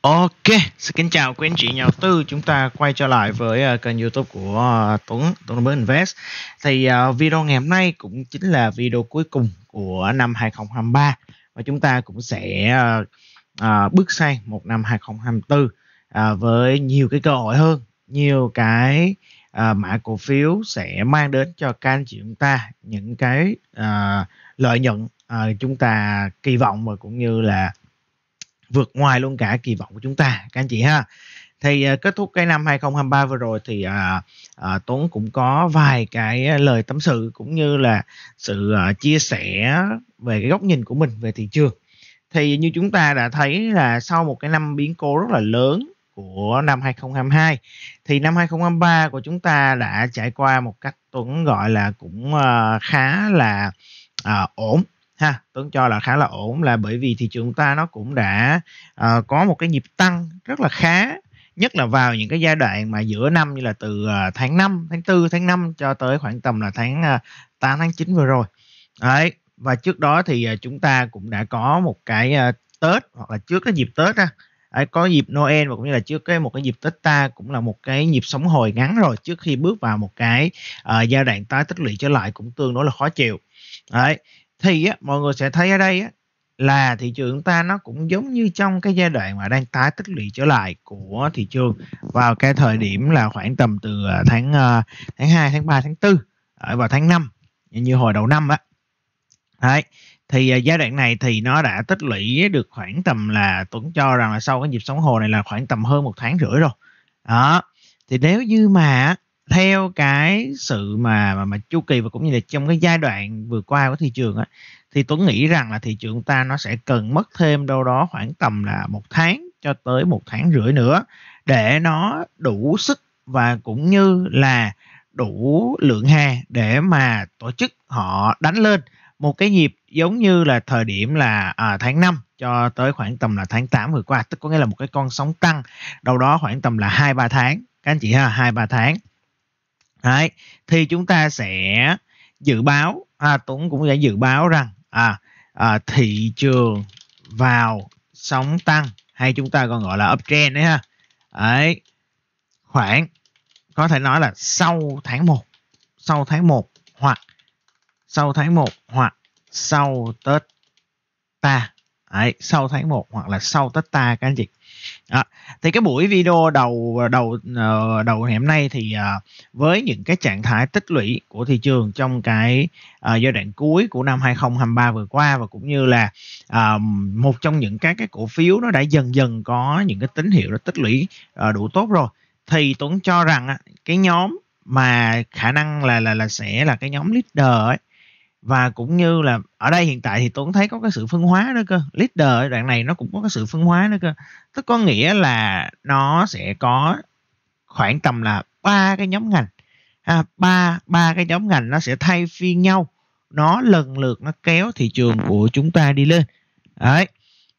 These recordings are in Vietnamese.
Ok, xin kính chào quý anh chị nhà đầu tư. Chúng ta quay trở lại với uh, kênh YouTube của uh, Tuấn, Tuấn Mới Invest. Thì uh, video ngày hôm nay cũng chính là video cuối cùng của năm 2023 và chúng ta cũng sẽ uh, bước sang một năm 2024 uh, với nhiều cái cơ hội hơn, nhiều cái uh, mã cổ phiếu sẽ mang đến cho các anh chị chúng ta những cái uh, lợi nhuận uh, chúng ta kỳ vọng và cũng như là vượt ngoài luôn cả kỳ vọng của chúng ta các anh chị ha. Thì uh, kết thúc cái năm 2023 vừa rồi thì uh, uh, Tuấn cũng có vài cái lời tâm sự cũng như là sự uh, chia sẻ về cái góc nhìn của mình về thị trường. Thì như chúng ta đã thấy là sau một cái năm biến cố rất là lớn của năm 2022 thì năm 2023 của chúng ta đã trải qua một cách Tuấn gọi là cũng uh, khá là uh, ổn ha Tuấn cho là khá là ổn là bởi vì thị trường ta nó cũng đã uh, có một cái nhịp tăng rất là khá nhất là vào những cái giai đoạn mà giữa năm như là từ uh, tháng 5, tháng 4, tháng 5 cho tới khoảng tầm là tháng ờ, uh, 8 tháng 9 vừa rồi. Đấy, và trước đó thì uh, chúng ta cũng đã có một cái uh, Tết hoặc là trước cái dịp Tết á, À, có dịp Noel và cũng như là trước cái một cái dịp Tết ta cũng là một cái nhịp sống hồi ngắn rồi trước khi bước vào một cái uh, giai đoạn tái tích lũy trở lại cũng tương đối là khó chịu. Đấy, thì á, mọi người sẽ thấy ở đây á, là thị trường ta nó cũng giống như trong cái giai đoạn mà đang tái tích lũy trở lại của thị trường vào cái thời điểm là khoảng tầm từ à, tháng à, tháng 2, tháng 3, tháng 4 ở vào tháng 5 như hồi đầu năm á. Đấy. Thì à, giai đoạn này thì nó đã tích lũy được khoảng tầm là Tuấn cho rằng là sau cái nhịp sóng hồ này là khoảng tầm hơn một tháng rưỡi rồi. Đó. Thì nếu như mà theo cái sự mà mà, mà chu kỳ và cũng như là trong cái giai đoạn vừa qua của thị trường á thì Tuấn nghĩ rằng là thị trường ta nó sẽ cần mất thêm đâu đó khoảng tầm là một tháng cho tới một tháng rưỡi nữa để nó đủ sức và cũng như là đủ lượng hàng để mà tổ chức họ đánh lên một cái nhịp giống như là thời điểm là à, tháng 5 cho tới khoảng tầm là tháng 8 vừa qua tức có nghĩa là một cái con sóng tăng đâu đó khoảng tầm là hai ba tháng. Các anh chị ha hai ba tháng. Đấy, thì chúng ta sẽ dự báo à, Tuấn cũng sẽ dự báo rằng à, à thị trường vào sóng tăng hay chúng ta còn gọi là uptrend đấy ha. Đấy. Khoảng có thể nói là sau tháng 1, sau tháng 1 hoặc sau tháng 1 hoặc sau Tết ta. Đấy, sau tháng 1 hoặc là sau Tết ta các anh chị. À, Thì cái buổi video đầu đầu ờ, đầu ngày hôm nay thì à, với những cái trạng thái tích lũy của thị trường trong cái à, giai đoạn cuối của năm 2023 vừa qua và cũng như là à, một trong những các cái cổ phiếu nó đã dần dần có những cái tín hiệu nó tích lũy à, đủ tốt rồi thì Tuấn cho rằng cái nhóm mà khả năng là là là sẽ là cái nhóm leader ấy và cũng như là ở đây hiện tại thì tôi cũng thấy có cái sự phân hóa nữa cơ. Leader đoạn này nó cũng có cái sự phân hóa nữa cơ. Tức có nghĩa là nó sẽ có khoảng tầm là ba cái nhóm ngành. Ha, ba ba cái nhóm ngành nó sẽ thay phiên nhau. Nó lần lượt nó kéo thị trường của chúng ta đi lên. Đấy.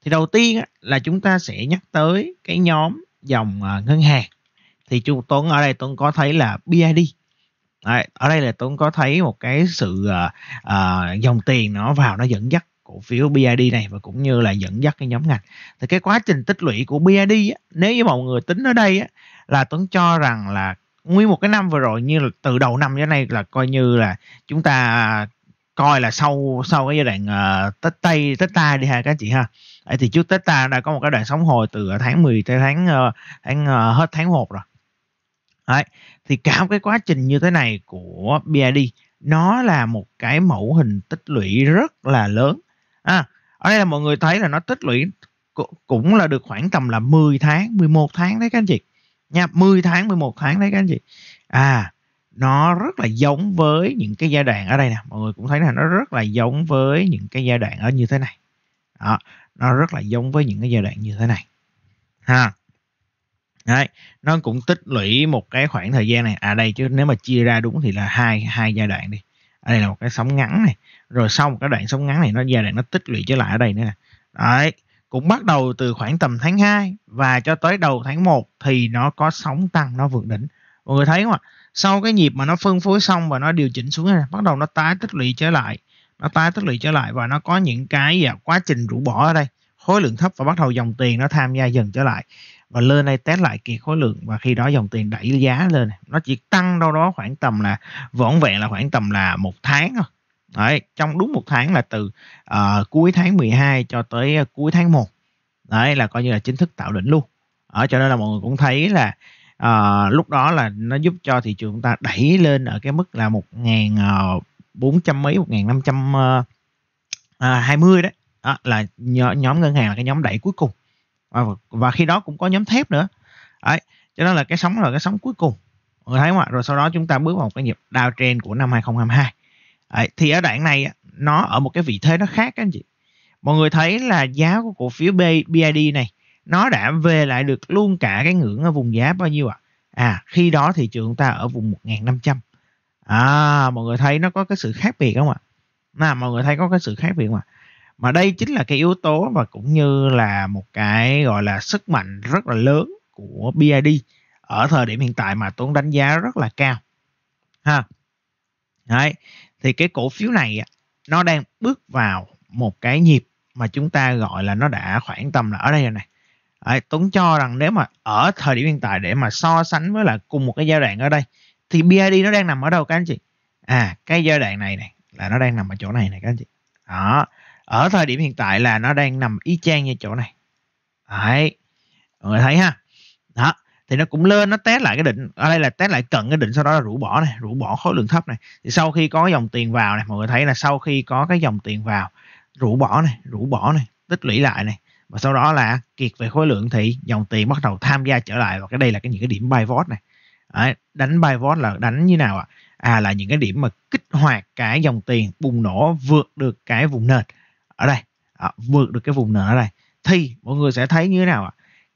Thì đầu tiên là chúng ta sẽ nhắc tới cái nhóm dòng à, ngân hàng. Thì chú Tuấn ở đây Tuấn có thấy là BID Đấy, ở đây là Tuấn có thấy một cái sự uh, uh, dòng tiền nó vào nó dẫn dắt cổ phiếu BID này và cũng như là dẫn dắt cái nhóm ngành thì cái quá trình tích lũy của BID á, nếu như mọi người tính ở đây á, là Tuấn cho rằng là nguyên một cái năm vừa rồi như là từ đầu năm đến nay là coi như là chúng ta coi là sau sau cái giai đoạn uh, Tết Tây Tết Ta đi ha các chị ha Đấy, thì trước Tết Ta đã có một cái đoạn sóng hồi từ tháng 10 tới tháng uh, tháng uh, hết tháng 1 rồi Đấy. Thì cả một cái quá trình như thế này của BID nó là một cái mẫu hình tích lũy rất là lớn. À, ở đây là mọi người thấy là nó tích lũy cũng là được khoảng tầm là 10 tháng, 11 tháng đấy các anh chị. Nha, 10 tháng, 11 tháng đấy các anh chị. À, nó rất là giống với những cái giai đoạn ở đây nè, mọi người cũng thấy là nó rất là giống với những cái giai đoạn ở như thế này. Đó, nó rất là giống với những cái giai đoạn như thế này. Ha. Đấy, nó cũng tích lũy một cái khoảng thời gian này. À đây chứ nếu mà chia ra đúng thì là hai hai giai đoạn đi. Ở đây là một cái sóng ngắn này. Rồi sau một cái đoạn sóng ngắn này nó giai đoạn nó tích lũy trở lại ở đây nữa nè. Đấy cũng bắt đầu từ khoảng tầm tháng 2 và cho tới đầu tháng 1 thì nó có sóng tăng nó vượt đỉnh. Mọi người thấy không ạ? Sau cái nhịp mà nó phân phối xong và nó điều chỉnh xuống này bắt đầu nó tái tích lũy trở lại. Nó tái tích lũy trở lại và nó có những cái à, quá trình rũ bỏ ở đây. Khối lượng thấp và bắt đầu dòng tiền nó tham gia dần trở lại và lên đây test lại kỳ khối lượng. Và khi đó dòng tiền đẩy giá lên. Nó chỉ tăng đâu đó khoảng tầm là vỏn vẹn là khoảng tầm là một tháng thôi. Đấy trong đúng một tháng là từ uh, cuối tháng 12 cho tới uh, cuối tháng 1 đấy là coi như là chính thức tạo đỉnh luôn. Ở cho nên là mọi người cũng thấy là uh, lúc đó là nó giúp cho thị trường chúng ta đẩy lên ở cái mức là một ngàn bốn trăm mấy một ngàn năm trăm à, hai mươi đấy. Đó, là nhóm ngân hàng là cái nhóm đẩy cuối cùng và, và khi đó cũng có nhóm thép nữa. Đấy cho nên là cái sóng là cái sóng cuối cùng. Mọi người thấy không ạ? Rồi sau đó chúng ta bước vào một cái nhịp downtrend của năm 2022 đấy, thì ở đoạn này nó ở một cái vị thế nó khác các anh chị. Mọi người thấy là giá của cổ phiếu BID này nó đã về lại được luôn cả cái ngưỡng ở vùng giá bao nhiêu ạ? À? à khi đó thị trường chúng ta ở vùng 1500 à mọi người thấy nó có cái sự khác biệt không ạ? À, mọi người thấy có cái sự khác biệt không ạ? Mà đây chính là cái yếu tố và cũng như là một cái gọi là sức mạnh rất là lớn của BID ở thời điểm hiện tại mà Tuấn đánh giá rất là cao ha. Đấy. thì cái cổ phiếu này nó đang bước vào một cái nhịp mà chúng ta gọi là nó đã khoảng tầm là ở đây rồi này. Đấy, Tuấn cho rằng nếu mà ở thời điểm hiện tại để mà so sánh với là cùng một cái giai đoạn ở đây thì BID nó đang nằm ở đâu các anh chị? À cái giai đoạn này này là nó đang nằm ở chỗ này này các anh chị. Đó ở thời điểm hiện tại là nó đang nằm y chang như chỗ này. Đấy. Mọi người thấy ha? Đó. Thì nó cũng lên nó test lại cái định ở đây là test lại cận cái định sau đó là rũ bỏ này rũ bỏ khối lượng thấp này. Thì sau khi có dòng tiền vào này mọi người thấy là sau khi có cái dòng tiền vào rũ bỏ này rũ bỏ này tích lũy lại này và sau đó là kiệt về khối lượng thì dòng tiền bắt đầu tham gia trở lại. Và cái đây là cái những cái điểm buy vót này. Đấy, đánh buy vót là đánh như nào ạ? À? à là những cái điểm mà kích hoạt cái dòng tiền bùng nổ vượt được cái vùng nền ở đây. À, vượt được cái vùng nợ ở đây. Thì mọi người sẽ thấy như thế nào ạ?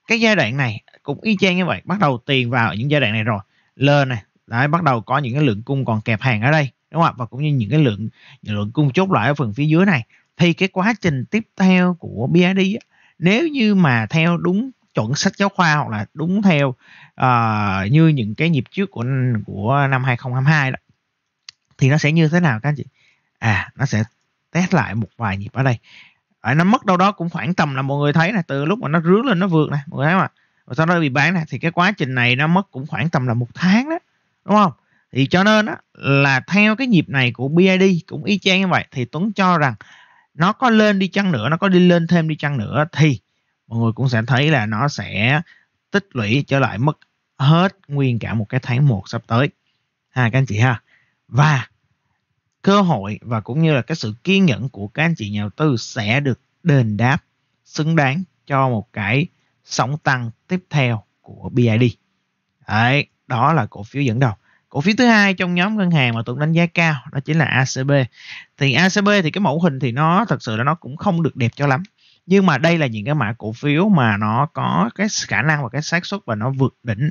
Cái giai đoạn này cũng y chang như vậy. Bắt đầu tiền vào ở những giai đoạn này rồi. Lên này đấy bắt đầu có những cái lượng cung còn kẹp hàng ở đây đúng không ạ? Và cũng như những cái lượng những lượng cung chốt lại ở phần phía dưới này. Thì cái quá trình tiếp theo của BID á, nếu như mà theo đúng chuẩn sách giáo khoa hoặc là đúng theo uh, như những cái nhịp trước của của năm 2022 đó thì nó sẽ như thế nào các anh chị? À nó sẽ test lại một vài nhịp ở đây. À, nó mất đâu đó cũng khoảng tầm là mọi người thấy này từ lúc mà nó rướn lên nó vượt này mọi người thấy mà và sau đó bị bán này thì cái quá trình này nó mất cũng khoảng tầm là một tháng đó đúng không? Thì cho nên á, là theo cái nhịp này của BID cũng y chang như vậy thì Tuấn cho rằng nó có lên đi chăng nữa nó có đi lên thêm đi chăng nữa thì mọi người cũng sẽ thấy là nó sẽ tích lũy trở lại mất hết nguyên cả một cái tháng 1 sắp tới. Ha các anh chị ha. Và cơ hội và cũng như là cái sự kiên nhẫn của các anh chị nhà đầu tư sẽ được đền đáp xứng đáng cho một cái sóng tăng tiếp theo của BID. Đấy, đó là cổ phiếu dẫn đầu. Cổ phiếu thứ hai trong nhóm ngân hàng mà tôi đánh giá cao đó chính là ACB. Thì ACB thì cái mẫu hình thì nó thật sự là nó cũng không được đẹp cho lắm. Nhưng mà đây là những cái mã cổ phiếu mà nó có cái khả năng và cái xác suất và nó vượt đỉnh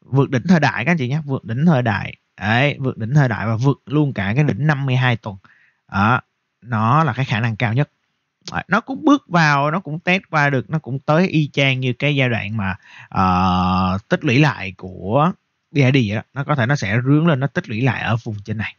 vượt đỉnh thời đại các anh chị nhé, vượt đỉnh thời đại Đấy, vượt đỉnh thời đại và vượt luôn cả cái đỉnh 52 tuần. Đó, nó là cái khả năng cao nhất. Đấy, nó cũng bước vào, nó cũng test qua được, nó cũng tới y chang như cái giai đoạn mà uh, tích lũy lại của BID vậy đó. Nó có thể nó sẽ rướn lên, nó tích lũy lại ở vùng trên này.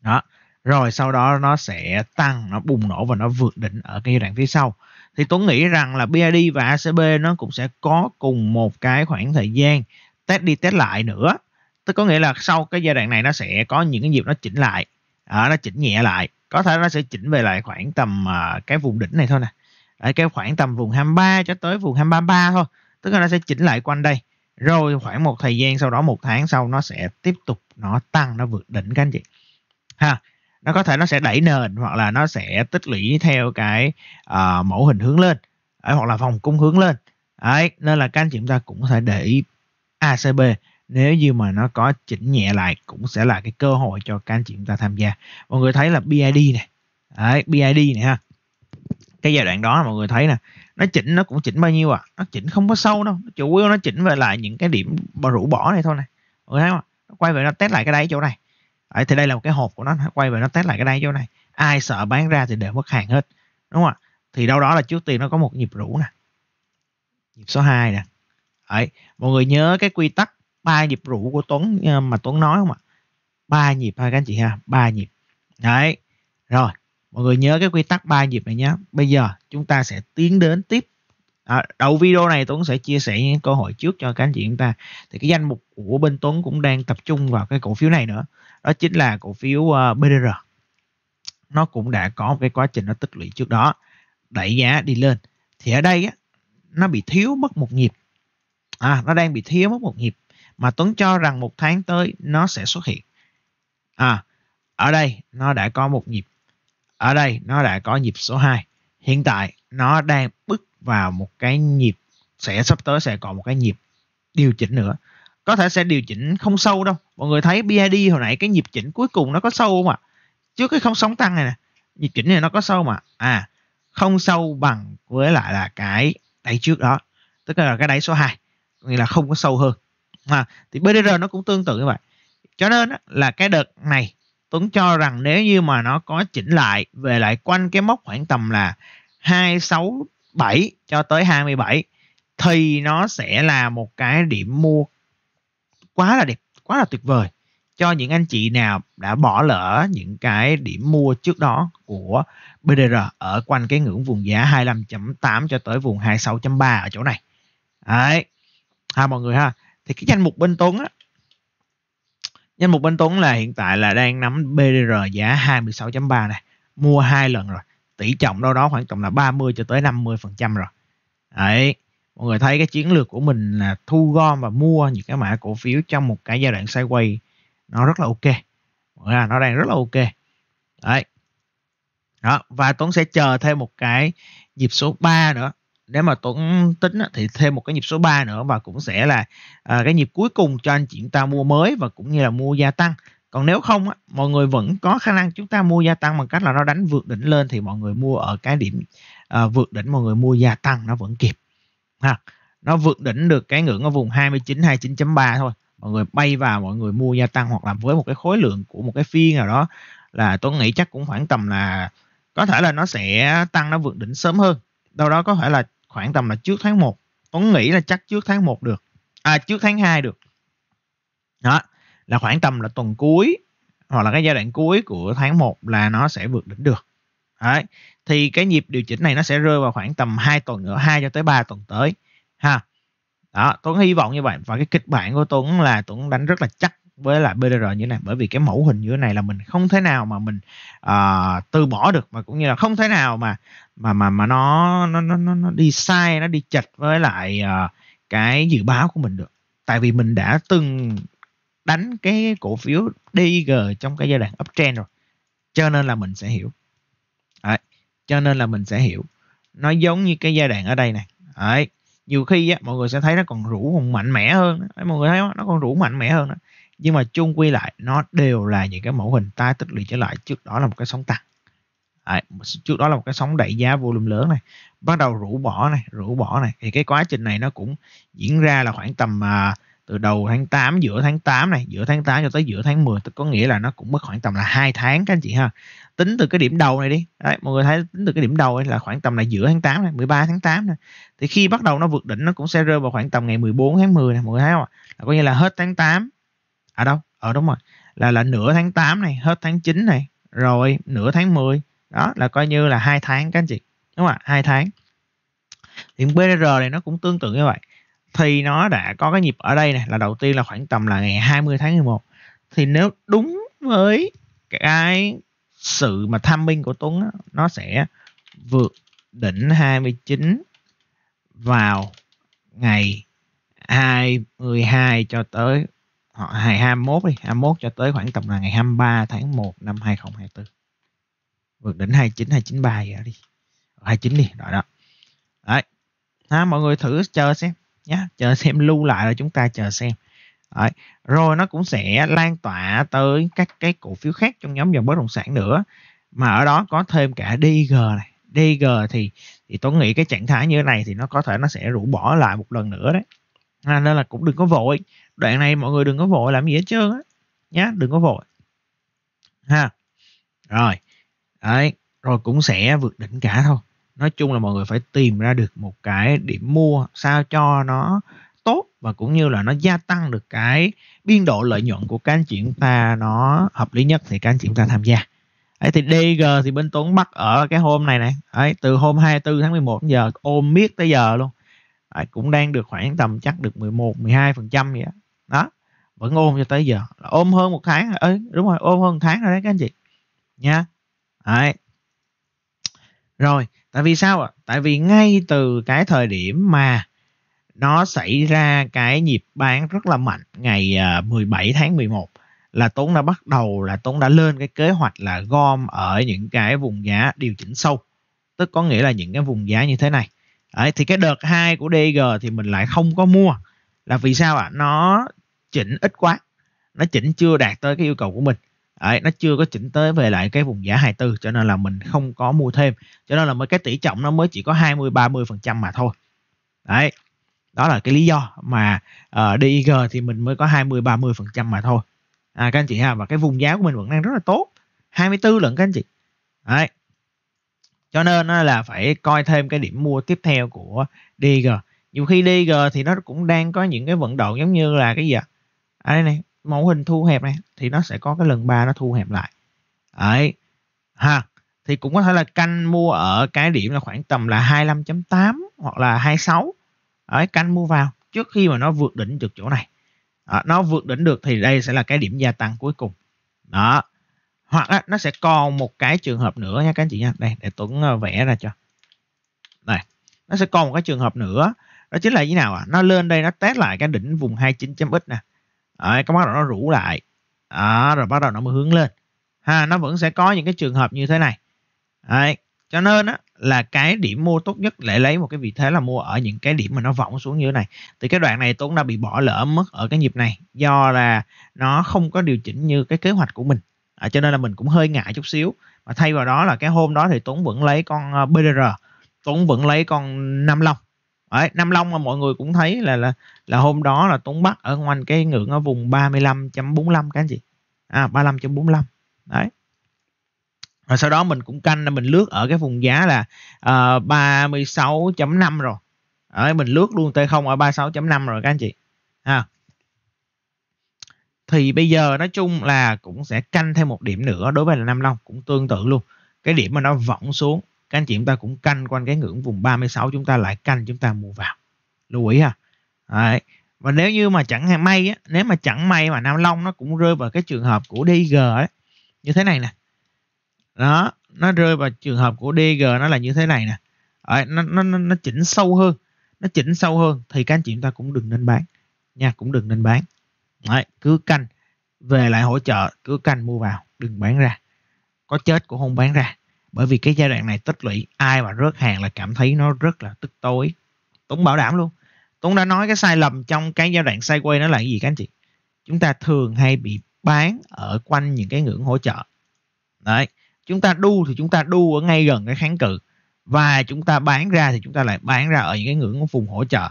Đó. Rồi sau đó nó sẽ tăng, nó bùng nổ và nó vượt đỉnh ở cái giai đoạn phía sau. Thì Tuấn nghĩ rằng là BID và ACB nó cũng sẽ có cùng một cái khoảng thời gian test đi test lại nữa tức có nghĩa là sau cái giai đoạn này nó sẽ có những cái nhịp nó chỉnh lại. À, nó chỉnh nhẹ lại. Có thể nó sẽ chỉnh về lại khoảng tầm à, cái vùng đỉnh này thôi nè. Ở cái khoảng tầm vùng 23 cho tới vùng 233 thôi. Tức là nó sẽ chỉnh lại quanh đây. Rồi khoảng một thời gian sau đó một tháng sau nó sẽ tiếp tục nó tăng nó vượt đỉnh các anh chị. Ha nó có thể nó sẽ đẩy nền hoặc là nó sẽ tích lũy theo cái uh, mẫu hình hướng lên. Đấy, hoặc là vòng cung hướng lên. Đấy, nên là các anh chị chúng ta cũng có thể để ý ACB nếu như mà nó có chỉnh nhẹ lại cũng sẽ là cái cơ hội cho các anh chị chúng ta tham gia. Mọi người thấy là BID này. Đấy, BID này ha. Cái giai đoạn đó mọi người thấy nè nó chỉnh nó cũng chỉnh bao nhiêu à? Nó chỉnh không có sâu đâu. Chủ yếu nó chỉnh về lại những cái điểm rũ bỏ này thôi này. Mọi người thấy không nó quay về nó test lại cái đáy chỗ này. Đấy, thì đây là một cái hộp của nó quay về nó test lại cái đáy chỗ này. Ai sợ bán ra thì đều mất hàng hết. Đúng không ạ? Thì đâu đó là trước tiên nó có một nhịp rũ nè. Nhịp số 2 nè. Đấy mọi người nhớ cái quy tắc ba nhịp rượu của Tuấn ờ, mà Tuấn nói không ạ? Ba nhịp ha các anh chị ha ba nhịp. Đấy rồi mọi người nhớ cái quy tắc ba nhịp này nhé bây giờ chúng ta sẽ tiến đến tiếp. À, đầu video này Tuấn sẽ chia sẻ những cơ hội trước cho các anh chị chúng ta. Thì cái danh mục của bên Tuấn cũng đang tập trung vào cái cổ phiếu này nữa. Đó chính là cổ phiếu ờ, uh, BDR nó cũng đã có một cái quá trình nó tích lũy trước đó. Đẩy giá đi lên. Thì ở đây á, nó bị thiếu mất một nhịp. À nó đang bị thiếu mất một nhịp mà Tuấn cho rằng một tháng tới nó sẽ xuất hiện. À ở đây nó đã có một nhịp. Ở đây nó đã có nhịp số 2 hiện tại nó đang bước vào một cái nhịp, sẽ sắp tới sẽ còn một cái nhịp điều chỉnh nữa. Có thể sẽ điều chỉnh không sâu đâu. Mọi người thấy BID hồi nãy cái nhịp chỉnh cuối cùng nó có sâu không ạ? Trước cái không sóng tăng này nè, nhịp chỉnh này nó có sâu mà à không sâu bằng với lại là cái đáy trước đó. Tức là cái đáy số 2 nghĩa là không có sâu hơn à, thì BDR nó cũng tương tự như vậy cho nên là cái đợt này Tuấn cho rằng nếu như mà nó có chỉnh lại về lại quanh cái mốc khoảng tầm là 267 cho tới 27 thì nó sẽ là một cái điểm mua quá là đẹp, quá là tuyệt vời cho những anh chị nào đã bỏ lỡ những cái điểm mua trước đó của BDR ở quanh cái ngưỡng vùng giá 25.8 cho tới vùng 26.3 ở chỗ này. Đấy. Ha mọi người ha. Thì cái danh mục bên Tuấn á Danh mục bên Tuấn là hiện tại là đang nắm BDR giá 26.3 này, mua hai lần rồi. Tỷ trọng đâu đó khoảng tầm là 30 cho tới 50 phần trăm rồi. Đấy, mọi người thấy cái chiến lược của mình là thu gom và mua những cái mã cổ phiếu trong một cái giai đoạn sideways nó rất là ok. Mọi người nó đang rất là ok. Đấy. Đó, và Tuấn sẽ chờ thêm một cái nhịp số 3 nữa nếu mà Tuấn tính thì thêm một cái nhịp số 3 nữa và cũng sẽ là à, cái nhịp cuối cùng cho anh chị chúng ta mua mới và cũng như là mua gia tăng. Còn nếu không á, mọi người vẫn có khả năng chúng ta mua gia tăng bằng cách là nó đánh vượt đỉnh lên thì mọi người mua ở cái điểm à, vượt đỉnh mọi người mua gia tăng nó vẫn kịp. Ha nó vượt đỉnh được cái ngưỡng ở vùng 29 29.3 thôi. Mọi người bay vào mọi người mua gia tăng hoặc là với một cái khối lượng của một cái phiên nào đó là tôi nghĩ chắc cũng khoảng tầm là có thể là nó sẽ tăng nó vượt đỉnh sớm hơn. Đâu đó có thể là khoảng tầm là trước tháng 1 Tuấn nghĩ là chắc trước tháng 1 được. À trước tháng 2 được. Đó, là khoảng tầm là tuần cuối, hoặc là cái giai đoạn cuối của tháng 1 là nó sẽ vượt đỉnh được. Đấy. thì cái nhịp điều chỉnh này nó sẽ rơi vào khoảng tầm 2 tuần nữa 2 cho tới 3 tuần tới, ha. Đó, Tuấn hy vọng như vậy, và cái kịch bản của Tuấn là Tuấn đánh rất là chắc với lại BDR như này bởi vì cái mẫu hình như thế này là mình không thể nào mà mình uh, từ bỏ được và cũng như là không thể nào mà mà mà mà nó nó nó nó đi sai nó đi chệch với lại uh, cái dự báo của mình được tại vì mình đã từng đánh cái cổ phiếu DG trong cái giai đoạn uptrend rồi cho nên là mình sẽ hiểu Đấy. cho nên là mình sẽ hiểu nó giống như cái giai đoạn ở đây này Đấy. nhiều khi á, mọi người sẽ thấy nó còn rủ còn mạnh mẽ hơn Đấy, mọi người thấy không? nó còn rủ mạnh mẽ hơn đó nhưng mà chung quy lại nó đều là những cái mẫu hình tái tích lũy trở lại trước đó là một cái sóng tăng Đấy, trước đó là một cái sóng đẩy giá volume lớn này bắt đầu rũ bỏ này rũ bỏ này. Thì cái quá trình này nó cũng diễn ra là khoảng tầm à, từ đầu tháng 8 giữa tháng 8 này giữa tháng 8 cho tới giữa tháng 10 tức có nghĩa là nó cũng mất khoảng tầm là hai tháng các anh chị ha. Tính từ cái điểm đầu này đi đấy mọi người thấy tính từ cái điểm đầu ấy là khoảng tầm là giữa tháng 8 này 13 tháng 8 này. Thì khi bắt đầu nó vượt đỉnh nó cũng sẽ rơi vào khoảng tầm ngày 14 tháng 10 này mọi người thấy không ạ? Là coi là hết tháng 8 à đâu? Ở đúng rồi. Là là nửa tháng 8 này hết tháng 9 này rồi nửa tháng 10 đó là coi như là hai tháng các anh chị. Đúng không ạ? Hai tháng. Thì BR này nó cũng tương tự như vậy. Thì nó đã có cái nhịp ở đây này là đầu tiên là khoảng tầm là ngày 20 tháng 11 thì nếu đúng với cái sự mà tham minh của Tuấn đó, nó sẽ vượt đỉnh 29 vào ngày 22 cho tới họ ngày 21 đi 21 cho tới khoảng tầm là ngày 23 tháng 1 năm 2024 vượt đỉnh 29 293 vậy đi. Ờ, 29 đi rồi đó. Đấy. Ha, mọi người thử chờ xem nhé chờ xem lưu lại rồi chúng ta chờ xem. Đấy. rồi nó cũng sẽ lan tỏa tới các cái cổ phiếu khác trong nhóm dòng bất động sản nữa. Mà ở đó có thêm cả DG này. DG thì thì tôi nghĩ cái trạng thái như thế này thì nó có thể nó sẽ rũ bỏ lại một lần nữa đấy. À, nên là cũng đừng có vội đoạn này mọi người đừng có vội làm gì hết trơn á nhá đừng có vội. Ha. Rồi. Đấy rồi cũng sẽ vượt đỉnh cả thôi. Nói chung là mọi người phải tìm ra được một cái điểm mua sao cho nó tốt và cũng như là nó gia tăng được cái biên độ lợi nhuận của các anh chị chúng ta nó hợp lý nhất thì các anh chị chúng ta tham gia. Ấy thì DG thì bên Tuấn bắt ở cái hôm này này. Ấy từ hôm 24 tháng 11 giờ ôm miết tới giờ luôn. Đấy, cũng đang được khoảng tầm chắc được 11 12 phần trăm vậy đó đó vẫn ôm cho tới giờ. Là ôm hơn một tháng ấy đúng rồi ôm hơn một tháng rồi đấy các anh chị. Nha. Đấy. Rồi tại vì sao ạ? Tại vì ngay từ cái thời điểm mà nó xảy ra cái nhịp bán rất là mạnh ngày à, 17 tháng 11 là Tuấn đã bắt đầu là Tuấn đã lên cái kế hoạch là gom ở những cái vùng giá điều chỉnh sâu. Tức có nghĩa là những cái vùng giá như thế này. Đấy, thì cái đợt 2 của DG thì mình lại không có mua. Là vì sao ạ? À? nó chỉnh ít quá. Nó chỉnh chưa đạt tới cái yêu cầu của mình. Đấy, nó chưa có chỉnh tới về lại cái vùng giá 24 cho nên là mình không có mua thêm. Cho nên là mới cái tỷ trọng nó mới chỉ có 20 30 phần trăm mà thôi. Đấy đó là cái lý do mà ờ, uh, DIG thì mình mới có 20 30 phần trăm mà thôi. À, các anh chị ha và cái vùng giá của mình vẫn đang rất là tốt. 24 lần các anh chị. Đấy. Cho nên là phải coi thêm cái điểm mua tiếp theo của DG nhiều khi DG thì nó cũng đang có những cái vận động giống như là cái gì ạ? à? À, đây này mẫu hình thu hẹp này thì nó sẽ có cái lần ba nó thu hẹp lại. Đấy ha thì cũng có thể là canh mua ở cái điểm là khoảng tầm là 25.8 hoặc là 26 đấy canh mua vào trước khi mà nó vượt đỉnh được chỗ này. Đó, nó vượt đỉnh được thì đây sẽ là cái điểm gia tăng cuối cùng. Đó hoặc á, nó sẽ còn một cái trường hợp nữa nha các anh chị nha. Đây để Tuấn ờ, vẽ ra cho. Đây nó sẽ còn một cái trường hợp nữa đó chính là như nào à nó lên đây nó test lại cái đỉnh vùng 29.x nè. Đấy, cái bắt đầu nó rủ lại. Đó, rồi bắt đầu nó mới hướng lên. Ha nó vẫn sẽ có những cái trường hợp như thế này. Đấy, cho nên á, là cái điểm mua tốt nhất lại lấy một cái vị thế là mua ở những cái điểm mà nó vọng xuống như thế này. Thì cái đoạn này Tuấn đã bị bỏ lỡ mất ở cái nhịp này do là nó không có điều chỉnh như cái kế hoạch của mình. À, cho nên là mình cũng hơi ngại chút xíu. Mà thay vào đó là cái hôm đó thì Tuấn vẫn lấy con ờ, BDR Tuấn vẫn lấy con Nam Long. Đấy, Nam Long mà mọi người cũng thấy là là là hôm đó là Tuấn Bắc ở quanh cái ngưỡng ở vùng 35.45 các anh chị. À 35.45 đấy. Rồi sau đó mình cũng canh là mình lướt ở cái vùng giá là ờ, uh, 36.5 rồi. Đấy, mình lướt luôn T0 ở 36.5 rồi các anh chị. À. thì bây giờ nói chung là cũng sẽ canh thêm một điểm nữa đối với là Nam Long cũng tương tự luôn. Cái điểm mà nó vọng xuống các anh chị chúng ta cũng canh quanh cái ngưỡng vùng 36 chúng ta lại canh chúng ta mua vào. Lưu ý ha. Đấy. và nếu như mà chẳng may á nếu mà chẳng may mà Nam Long nó cũng rơi vào cái trường hợp của DG ấy như thế này nè. Đó nó rơi vào trường hợp của DG nó là như thế này nè. Đấy, nó, nó, nó, nó chỉnh sâu hơn nó chỉnh sâu hơn thì các anh chị chúng ta cũng đừng nên bán nha cũng đừng nên bán. Đấy, cứ canh về lại hỗ trợ cứ canh mua vào đừng bán ra. Có chết cũng không bán ra bởi vì cái giai đoạn này tích lũy ai mà rớt hàng là cảm thấy nó rất là tức tối. Tuấn bảo đảm luôn. Tuấn đã nói cái sai lầm trong cái giai đoạn sideways nó là cái gì các anh chị? Chúng ta thường hay bị bán ở quanh những cái ngưỡng hỗ trợ. Đấy chúng ta đu thì chúng ta đu ở ngay gần cái kháng cự. Và chúng ta bán ra thì chúng ta lại bán ra ở những cái ngưỡng vùng hỗ trợ.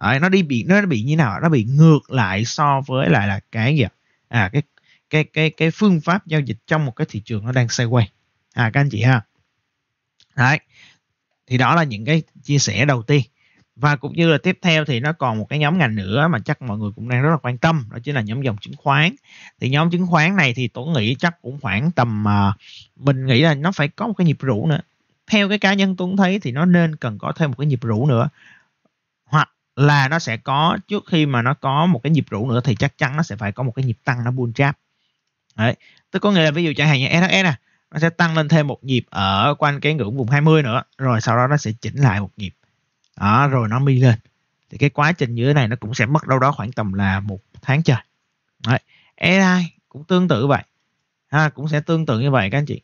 Đấy, nó đi bị nó bị như nào? Nó bị ngược lại so với lại là cái gì à cái cái cái cái phương pháp giao dịch trong một cái thị trường nó đang sideways à các anh chị ha. Đấy. Thì đó là những cái chia sẻ đầu tiên. Và cũng như là tiếp theo thì nó còn một cái nhóm ngành nữa mà chắc mọi người cũng đang rất là quan tâm đó chính là nhóm dòng chứng khoán. Thì nhóm chứng khoán này thì tôi nghĩ chắc cũng khoảng tầm uh, mình nghĩ là nó phải có một cái nhịp rũ nữa. Theo cái cá nhân tôi thấy thì nó nên cần có thêm một cái nhịp rũ nữa. Hoặc là nó sẽ có trước khi mà nó có một cái nhịp rũ nữa thì chắc chắn nó sẽ phải có một cái nhịp tăng nó bull trap. Đấy. Tức có nghĩa là ví dụ chẳng hạn như SHS nè nó sẽ tăng lên thêm một nhịp ở quanh cái ngưỡng vùng 20 nữa. Rồi sau đó nó sẽ chỉnh lại một nhịp. Đó rồi nó mi lên. Thì cái quá trình như thế này nó cũng sẽ mất đâu đó khoảng tầm là một tháng trời. Đấy. AI cũng tương tự vậy. Ha, cũng sẽ tương tự như vậy các anh chị.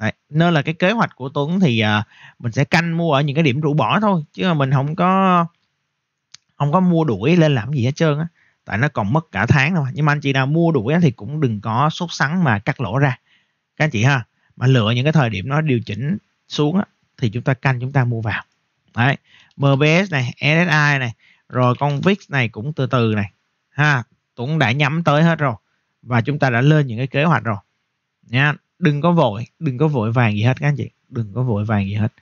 Đấy. nên là cái kế hoạch của Tuấn thì à, mình sẽ canh mua ở những cái điểm rũ bỏ thôi chứ mà mình không có không có mua đuổi lên làm gì hết trơn á. Tại nó còn mất cả tháng thôi. Nhưng mà anh chị nào mua đuổi thì cũng đừng có sốt sắng mà cắt lỗ ra. Các anh chị ha mà lựa những cái thời điểm nó điều chỉnh xuống á, thì chúng ta canh chúng ta mua vào. Đấy MBS này SSI này rồi con VIX này cũng từ từ này ha cũng đã nhắm tới hết rồi. Và chúng ta đã lên những cái kế hoạch rồi. Nha đừng có vội đừng có vội vàng gì hết các anh chị đừng có vội vàng gì hết.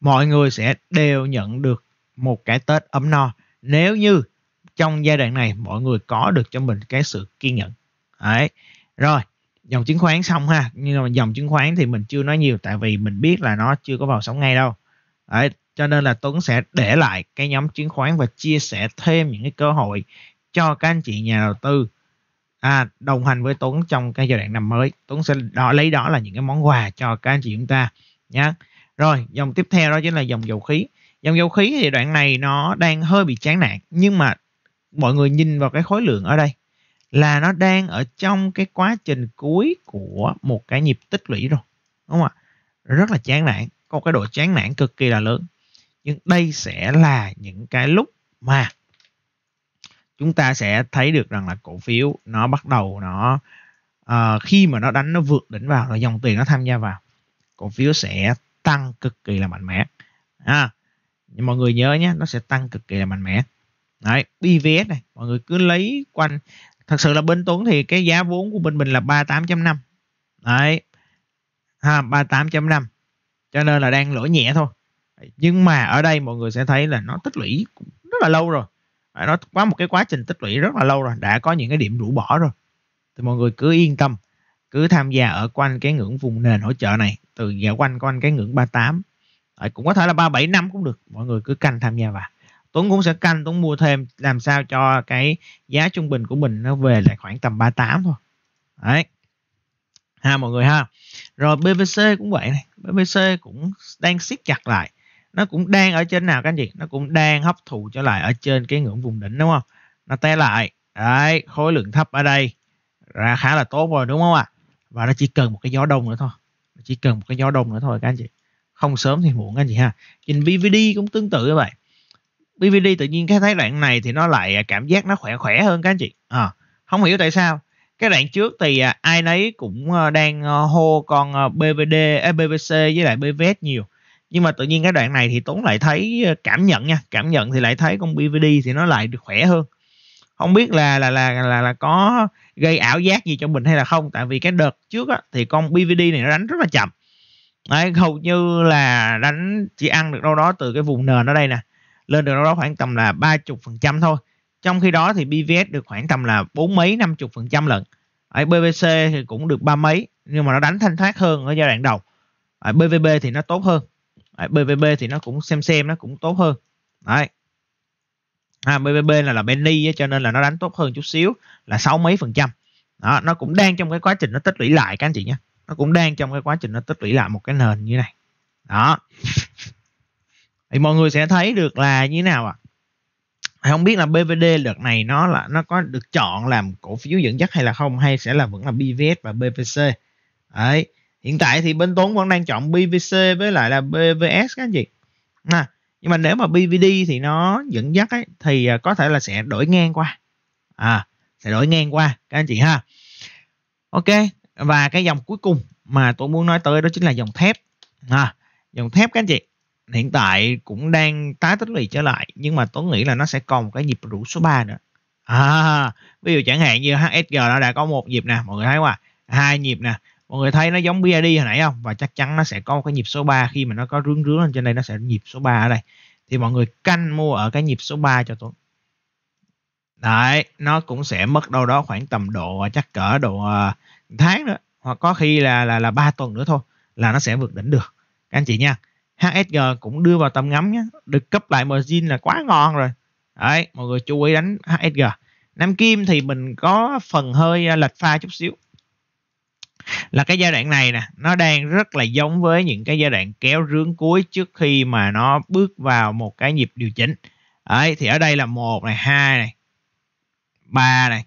Mọi người sẽ đều nhận được một cái tết ấm no. Nếu như trong giai đoạn này mọi người có được cho mình cái sự kiên nhẫn. Đấy rồi dòng chứng khoán xong ha. Nhưng mà dòng chứng khoán thì mình chưa nói nhiều tại vì mình biết là nó chưa có vào sóng ngay đâu. Đấy, cho nên là Tuấn sẽ để lại cái nhóm chứng khoán và chia sẻ thêm những cái cơ hội cho các anh chị nhà đầu tư. À, đồng hành với Tuấn trong cái giai đoạn năm mới Tuấn sẽ đó lấy đó là những cái món quà cho các anh chị chúng ta nhé rồi dòng tiếp theo đó chính là dòng dầu khí. Dòng dầu khí thì đoạn này nó đang hơi bị chán nản nhưng mà mọi người nhìn vào cái khối lượng ở đây là nó đang ở trong cái quá trình cuối của một cái nhịp tích lũy rồi đúng không ạ? Rất là chán nản có cái độ chán nản cực kỳ là lớn. Nhưng đây sẽ là những cái lúc mà chúng ta sẽ thấy được rằng là cổ phiếu nó bắt đầu nó uh, khi mà nó đánh nó vượt đỉnh vào rồi dòng tiền nó tham gia vào cổ phiếu sẽ tăng cực kỳ là mạnh mẽ. À, nhưng mọi người nhớ nhé nó sẽ tăng cực kỳ là mạnh mẽ. Đấy BVS này mọi người cứ lấy quanh thật sự là bên Tuấn thì cái giá vốn của bên mình là 38.5 đấy. Ha 38.5 cho nên là đang lỗ nhẹ thôi. Nhưng mà ở đây mọi người sẽ thấy là nó tích lũy rất là lâu rồi. Nó quá một cái quá trình tích lũy rất là lâu rồi. Đã có những cái điểm rũ bỏ rồi. Thì mọi người cứ yên tâm. Cứ tham gia ở quanh cái ngưỡng vùng nền hỗ trợ này. Từ dạo quanh quanh cái ngưỡng 38 tám. Cũng có thể là 37 năm cũng được. Mọi người cứ canh tham gia vào. Tuấn cũng sẽ canh, Tuấn mua thêm, làm sao cho cái giá trung bình của mình nó về lại khoảng tầm 38 thôi. Đấy. Ha, mọi người ha. Rồi BVC cũng vậy này BVC cũng đang siết chặt lại. Nó cũng đang ở trên nào các anh chị? Nó cũng đang hấp thụ trở lại ở trên cái ngưỡng vùng đỉnh, đúng không? Nó té lại. Đấy, khối lượng thấp ở đây. Ra khá là tốt rồi, đúng không ạ? Và nó chỉ cần một cái gió đông nữa thôi. Chỉ cần một cái gió đông nữa thôi các anh chị. Không sớm thì muộn các anh chị ha. Nhìn BVD cũng tương tự như vậy. BVD tự nhiên cái thấy đoạn này thì nó lại à, cảm giác nó khỏe khỏe hơn các anh chị. À, không hiểu tại sao. Cái đoạn trước thì à, ai nấy cũng ờ, đang ờ, hô con BVD, à, BVC với lại BVS nhiều. Nhưng mà tự nhiên cái đoạn này thì Tuấn lại thấy cảm nhận nha cảm nhận thì lại thấy con BVD thì nó lại được khỏe hơn. Không biết là là là là, là có gây ảo giác gì cho mình hay là không tại vì cái đợt trước á, thì con BVD này nó đánh rất là chậm. Đấy, hầu như là đánh chỉ ăn được đâu đó từ cái vùng nền ở đây nè lên được đâu đó khoảng tầm là ba chục phần trăm thôi. Trong khi đó thì BVS được khoảng tầm là bốn mấy năm chục phần trăm lận. Ở BVC thì cũng được ba mấy nhưng mà nó đánh thanh thoát hơn ở giai đoạn đầu. Ở BVB thì nó tốt hơn. Ở BVB thì nó cũng xem xem nó cũng tốt hơn. Đấy. À, BVB là là Benny cho nên là nó đánh tốt hơn chút xíu là sáu mấy phần trăm. Đó nó cũng đang trong cái quá trình nó tích lũy lại các anh chị nhé. Nó cũng đang trong cái quá trình nó tích lũy lại một cái nền như này. Đó thì mọi người sẽ thấy được là như thế nào ạ? À? không biết là BVD đợt này nó là nó có được chọn làm cổ phiếu dẫn dắt hay là không hay sẽ là vẫn là BVS và BVC đấy hiện tại thì bên Tuấn vẫn đang chọn BVC với lại là BVS các anh chị. À, nhưng mà nếu mà BVD thì nó dẫn dắt ấy, thì à, có thể là sẽ đổi ngang qua. À sẽ đổi ngang qua các anh chị ha. Ok và cái dòng cuối cùng mà tôi muốn nói tới đó chính là dòng thép. À, dòng thép các anh chị hiện tại cũng đang tái tích lũy trở lại nhưng mà tôi nghĩ là nó sẽ còn một cái nhịp rủ số 3 nữa. À, ví dụ chẳng hạn như HSG nó đã có một nhịp nè mọi người thấy không ạ? Hai nhịp nè. Mọi người thấy nó giống BID hồi nãy không? Và chắc chắn nó sẽ có một cái nhịp số 3 khi mà nó có rướng rướng lên trên đây nó sẽ nhịp số 3 ở đây. Thì mọi người canh mua ở cái nhịp số 3 cho tôi đấy nó cũng sẽ mất đâu đó khoảng tầm độ chắc cỡ độ à, tháng nữa hoặc có khi là là là ba tuần nữa thôi là nó sẽ vượt đỉnh được. Các anh chị nha. HSG cũng đưa vào tầm ngắm nhé được cấp lại margin là quá ngon rồi. Đấy mọi người chú ý đánh HSG Nam Kim thì mình có phần hơi à, lệch pha chút xíu. Là cái giai đoạn này nè nó đang rất là giống với những cái giai đoạn kéo rướng cuối trước khi mà nó bước vào một cái nhịp điều chỉnh. Đấy thì ở đây là một này hai này ba này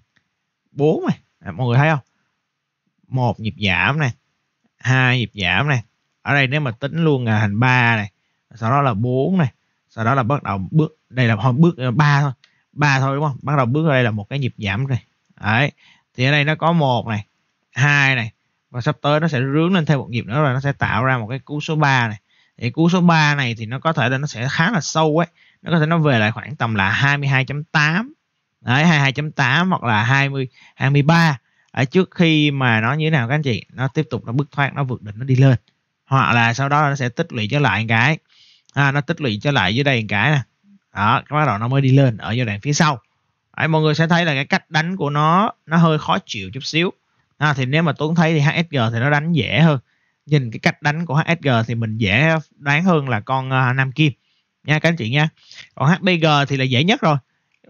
bốn này. À, mọi người thấy không? Một nhịp giảm này hai nhịp giảm này ở đây nếu mà tính luôn là hành 3 này sau đó là 4 này sau đó là bắt đầu bước đây là hồi bước ờ, ba thôi ba thôi đúng không? Bắt đầu bước ở đây là một cái nhịp giảm này đấy thì ở đây nó có một này hai này và sắp tới nó sẽ rướng lên thêm một nhịp nữa rồi nó sẽ tạo ra một cái cú số 3 này. Thì cú số 3 này thì nó có thể là nó sẽ khá là sâu ấy nó có thể nó về lại khoảng tầm là 22.8 đấy 22.8 hoặc là 20 23 ở trước khi mà nó như thế nào các anh chị nó tiếp tục nó bứt thoát nó vượt đỉnh nó đi lên hoặc là sau đó nó sẽ tích lũy trở lại cái. À, nó tích lũy trở lại dưới đây một cái nè. Đó bắt đầu nó mới đi lên ở giai đoạn phía sau. Đấy, mọi người sẽ thấy là cái cách đánh của nó nó hơi khó chịu chút xíu. À, thì nếu mà Tuấn thấy thì HSG thì nó đánh dễ hơn. Nhìn cái cách đánh của HSG thì mình dễ đoán hơn là con uh, Nam Kim. Nha các anh chị nha. Còn HBG thì là dễ nhất rồi.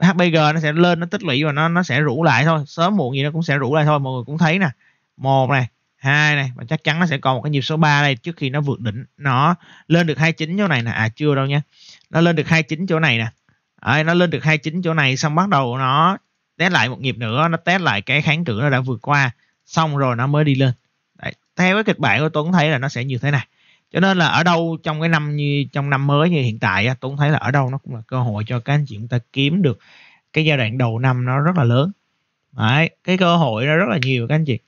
HBG nó sẽ lên nó tích lũy và nó nó sẽ rủ lại thôi. Sớm muộn gì nó cũng sẽ rủ lại thôi mọi người cũng thấy nè. Một này hai này và chắc chắn nó sẽ còn một cái nhịp số 3 đây trước khi nó vượt đỉnh. Nó lên được 29 chỗ này nè. À chưa đâu nha. Nó lên được 29 chỗ này nè. Đấy, nó lên được 29 chỗ này xong bắt đầu nó test lại một nhịp nữa. Nó test lại cái kháng cự nó đã vượt qua. Xong rồi nó mới đi lên. Đấy, theo cái kịch bản của Tuấn thấy là nó sẽ như thế này. Cho nên là ở đâu trong cái năm như trong năm mới như hiện tại Tuấn thấy là ở đâu nó cũng là cơ hội cho các anh chị chúng ta kiếm được cái giai đoạn đầu năm nó rất là lớn. Đấy, cái cơ hội nó rất là nhiều các anh chị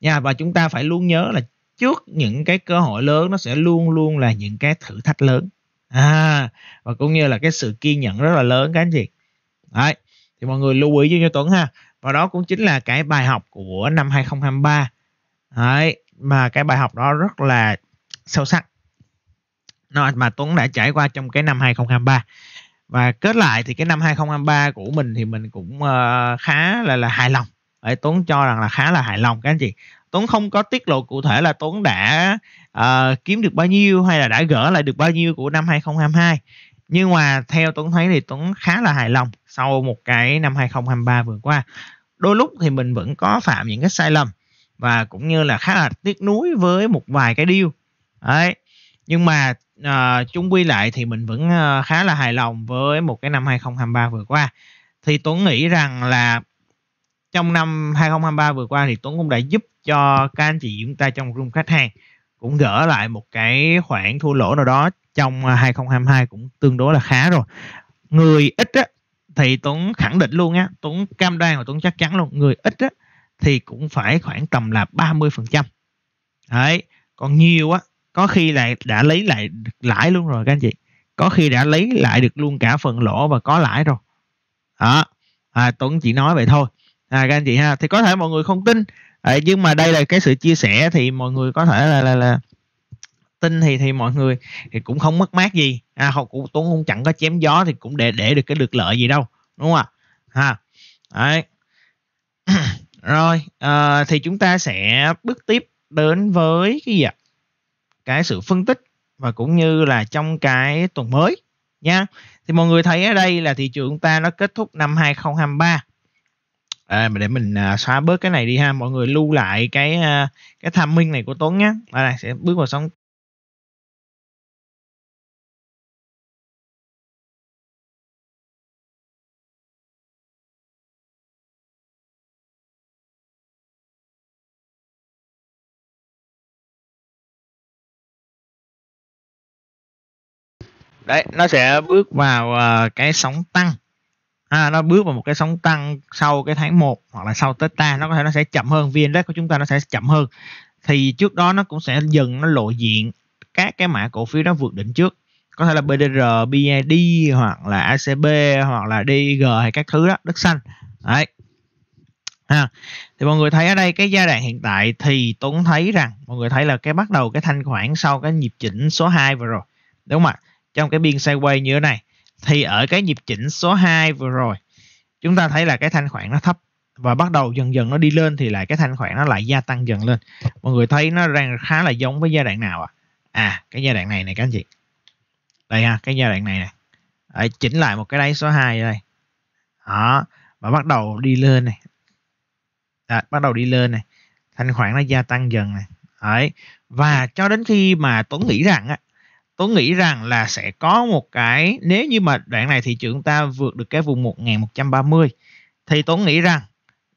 nha và chúng ta phải luôn nhớ là trước những cái cơ hội lớn nó sẽ luôn luôn là những cái thử thách lớn. À và cũng như là cái sự kiên nhẫn rất là lớn các anh chị. Đấy thì mọi người lưu ý cho Tuấn ha. Và đó cũng chính là cái bài học của năm 2023 đấy mà cái bài học đó rất là sâu sắc. Nó mà Tuấn đã trải qua trong cái năm 2023 và kết lại thì cái năm 2023 của mình thì mình cũng uh, khá là là hài lòng. Đấy, Tuấn cho rằng là khá là hài lòng các anh chị. Tuấn không có tiết lộ cụ thể là Tuấn đã uh, kiếm được bao nhiêu hay là đã gỡ lại được bao nhiêu của năm 2022 nhưng mà theo Tuấn thấy thì Tuấn khá là hài lòng sau một cái năm 2023 vừa qua. Đôi lúc thì mình vẫn có phạm những cái sai lầm và cũng như là khá là tiếc nuối với một vài cái điều. Đấy nhưng mà uh, chung quy lại thì mình vẫn uh, khá là hài lòng với một cái năm 2023 vừa qua. Thì Tuấn nghĩ rằng là trong năm 2023 vừa qua thì Tuấn cũng đã giúp cho các anh chị chúng ta trong room khách hàng cũng gỡ lại một cái khoản thua lỗ nào đó trong 2022 cũng tương đối là khá rồi. Người ít á, thì Tuấn khẳng định luôn á Tuấn cam đoan và Tuấn chắc chắn luôn người ít á, thì cũng phải khoảng tầm là 30 phần trăm. Đấy còn nhiều á có khi lại đã lấy lại lãi luôn rồi các anh chị. Có khi đã lấy lại được luôn cả phần lỗ và có lãi rồi. Đó à, Tuấn chỉ nói vậy thôi à, các anh chị ha. Thì có thể mọi người không tin. À, nhưng mà đây là cái sự chia sẻ thì mọi người có thể là là, là tin thì thì mọi người thì cũng không mất mát gì. À, họ cũng tuấn cũng chẳng có chém gió thì cũng để để được cái được lợi gì đâu đúng không ạ? Ha. Đấy. Rồi à, thì chúng ta sẽ bước tiếp đến với cái gì ạ? Cái sự phân tích và cũng như là trong cái tuần mới nha. Thì mọi người thấy ở đây là thị trường chúng ta nó kết thúc năm 2023 à, để mình à, xóa bớt cái này đi ha. Mọi người lưu lại cái à, cái tham minh này của Tuấn nhé à, đây sẽ bước vào sóng. Đấy nó sẽ bước vào uh, cái sóng tăng à, nó bước vào một cái sóng tăng sau cái tháng 1 hoặc là sau Tết ta nó có thể nó sẽ chậm hơn vn index của chúng ta nó sẽ chậm hơn. Thì trước đó nó cũng sẽ dần nó lộ diện các cái mã cổ phiếu nó vượt đỉnh trước. Có thể là BDR, BID hoặc là ACB hoặc là DG hay các thứ đó đất xanh. Đấy. Ha thì mọi người thấy ở đây cái giai đoạn hiện tại thì Tuấn thấy rằng mọi người thấy là cái bắt đầu cái thanh khoản sau cái nhịp chỉnh số 2 vừa rồi đúng không ạ? Trong cái biên sideways như thế này thì ở cái nhịp chỉnh số 2 vừa rồi chúng ta thấy là cái thanh khoản nó thấp và bắt đầu dần dần nó đi lên thì lại cái thanh khoản nó lại gia tăng dần lên. Mọi người thấy nó đang khá là giống với giai đoạn nào à à cái giai đoạn này này các anh chị. Đây ha cái giai đoạn này này. Đấy, chỉnh lại một cái đáy số 2 đây. Đó và bắt đầu đi lên này. Đấy, bắt đầu đi lên này. Thanh khoản nó gia tăng dần này. Đấy. và cho đến khi mà Tuấn nghĩ rằng á Tuấn nghĩ rằng là sẽ có một cái nếu như mà đoạn này thị trường ta vượt được cái vùng 1130 thì Tuấn nghĩ rằng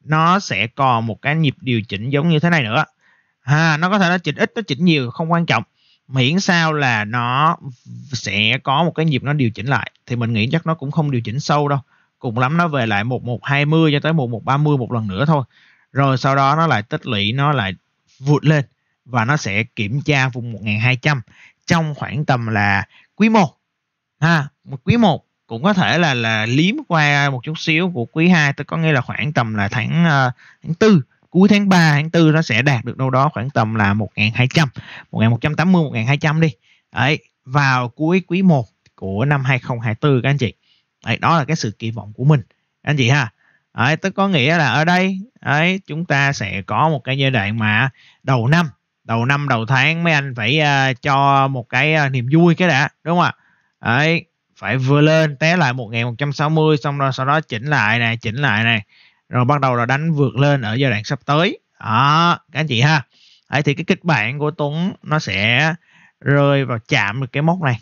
nó sẽ còn một cái nhịp điều chỉnh giống như thế này nữa. Ha, nó có thể nó chỉnh ít nó chỉnh nhiều không quan trọng. Miễn sao là nó sẽ có một cái nhịp nó điều chỉnh lại thì mình nghĩ chắc nó cũng không điều chỉnh sâu đâu. Cùng lắm nó về lại 1120 cho tới 1130 một lần nữa thôi. Rồi sau đó nó lại tích lũy nó lại vụt lên và nó sẽ kiểm tra vùng 1200 trong khoảng tầm là quý 1 ha một quý 1 cũng có thể là là liếm qua một chút xíu của quý 2 tôi có nghĩa là khoảng tầm là tháng uh, tháng 4 cuối tháng 3 tháng 4 nó sẽ đạt được đâu đó khoảng tầm là 1200 1180 1200 đi. Đấy vào cuối quý 1 của năm 2024 các anh chị. Đấy đó là cái sự kỳ vọng của mình các anh chị ha. Đấy, tức có nghĩa là ở đây ấy chúng ta sẽ có một cái giai đoạn mà đầu năm đầu năm đầu tháng mấy anh phải uh, cho một cái uh, niềm vui cái đã đúng không ạ? Đấy phải vừa lên té lại 1160 xong rồi sau đó chỉnh lại này chỉnh lại này rồi bắt đầu là đánh vượt lên ở giai đoạn sắp tới. Đó các anh chị ha. Đấy, thì cái kịch bản của Tuấn nó sẽ rơi vào chạm được cái mốc này.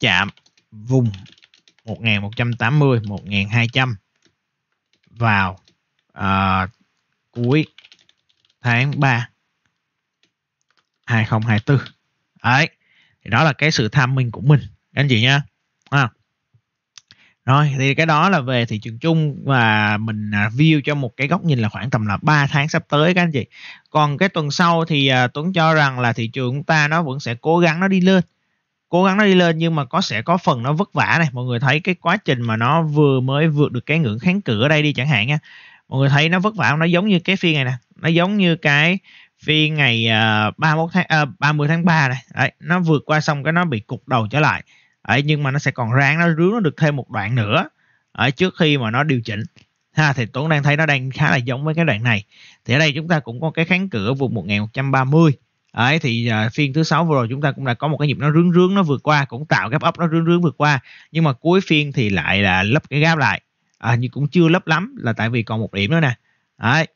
Chạm vùng 1180 1200 vào uh, cuối tháng 3 2024 đấy thì đó là cái sự tham minh của mình các anh chị nha à. rồi thì cái đó là về thị trường chung và mình à, view cho một cái góc nhìn là khoảng tầm là 3 tháng sắp tới các anh chị. Còn cái tuần sau thì uh, Tuấn cho rằng là thị trường chúng ta nó vẫn sẽ cố gắng nó đi lên. Cố gắng nó đi lên nhưng mà có sẽ có phần nó vất vả này. Mọi người thấy cái quá trình mà nó vừa mới vượt được cái ngưỡng kháng cự ở đây đi chẳng hạn nha mọi người thấy nó vất vả nó giống như cái phiên này nè. Nó giống như cái phiên ngày à, uh, 31 tháng à, uh, 30 tháng 3 này. Đấy nó vượt qua xong cái nó bị cục đầu trở lại. Đấy nhưng mà nó sẽ còn ráng nó rướn nó được thêm một đoạn nữa. Ở trước khi mà nó điều chỉnh. Ha thì Tuấn đang thấy nó đang khá là giống với cái đoạn này. Thì ở đây chúng ta cũng có cái kháng cửa vùng 1130 ấy thì uh, phiên thứ sáu vừa rồi chúng ta cũng đã có một cái nhịp nó rướng rướng nó vượt qua cũng tạo gap up nó rướng rướng vượt qua. Nhưng mà cuối phiên thì lại là lấp cái gap lại à, nhưng cũng chưa lấp lắm là tại vì còn một điểm nữa nè. Đấy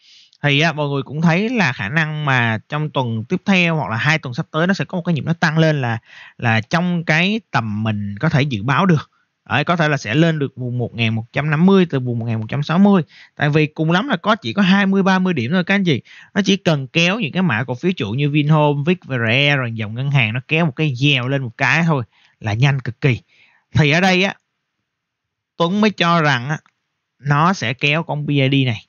thì à, mọi người cũng thấy là khả năng mà trong tuần tiếp theo hoặc là hai tuần sắp tới nó sẽ có một cái nhịp nó tăng lên là là trong cái tầm mình có thể dự báo được. Đấy, có thể là sẽ lên được vùng 1150 từ vùng 1160 tại vì cùng lắm là có chỉ có 20 30 điểm thôi các anh chị. Nó chỉ cần kéo những cái mã cổ phiếu trụ như Vinhome, VicVre rồi dòng ngân hàng nó kéo một cái dèo lên một cái thôi là nhanh cực kỳ. Thì ở đây á Tuấn mới cho rằng á, nó sẽ kéo con BID này.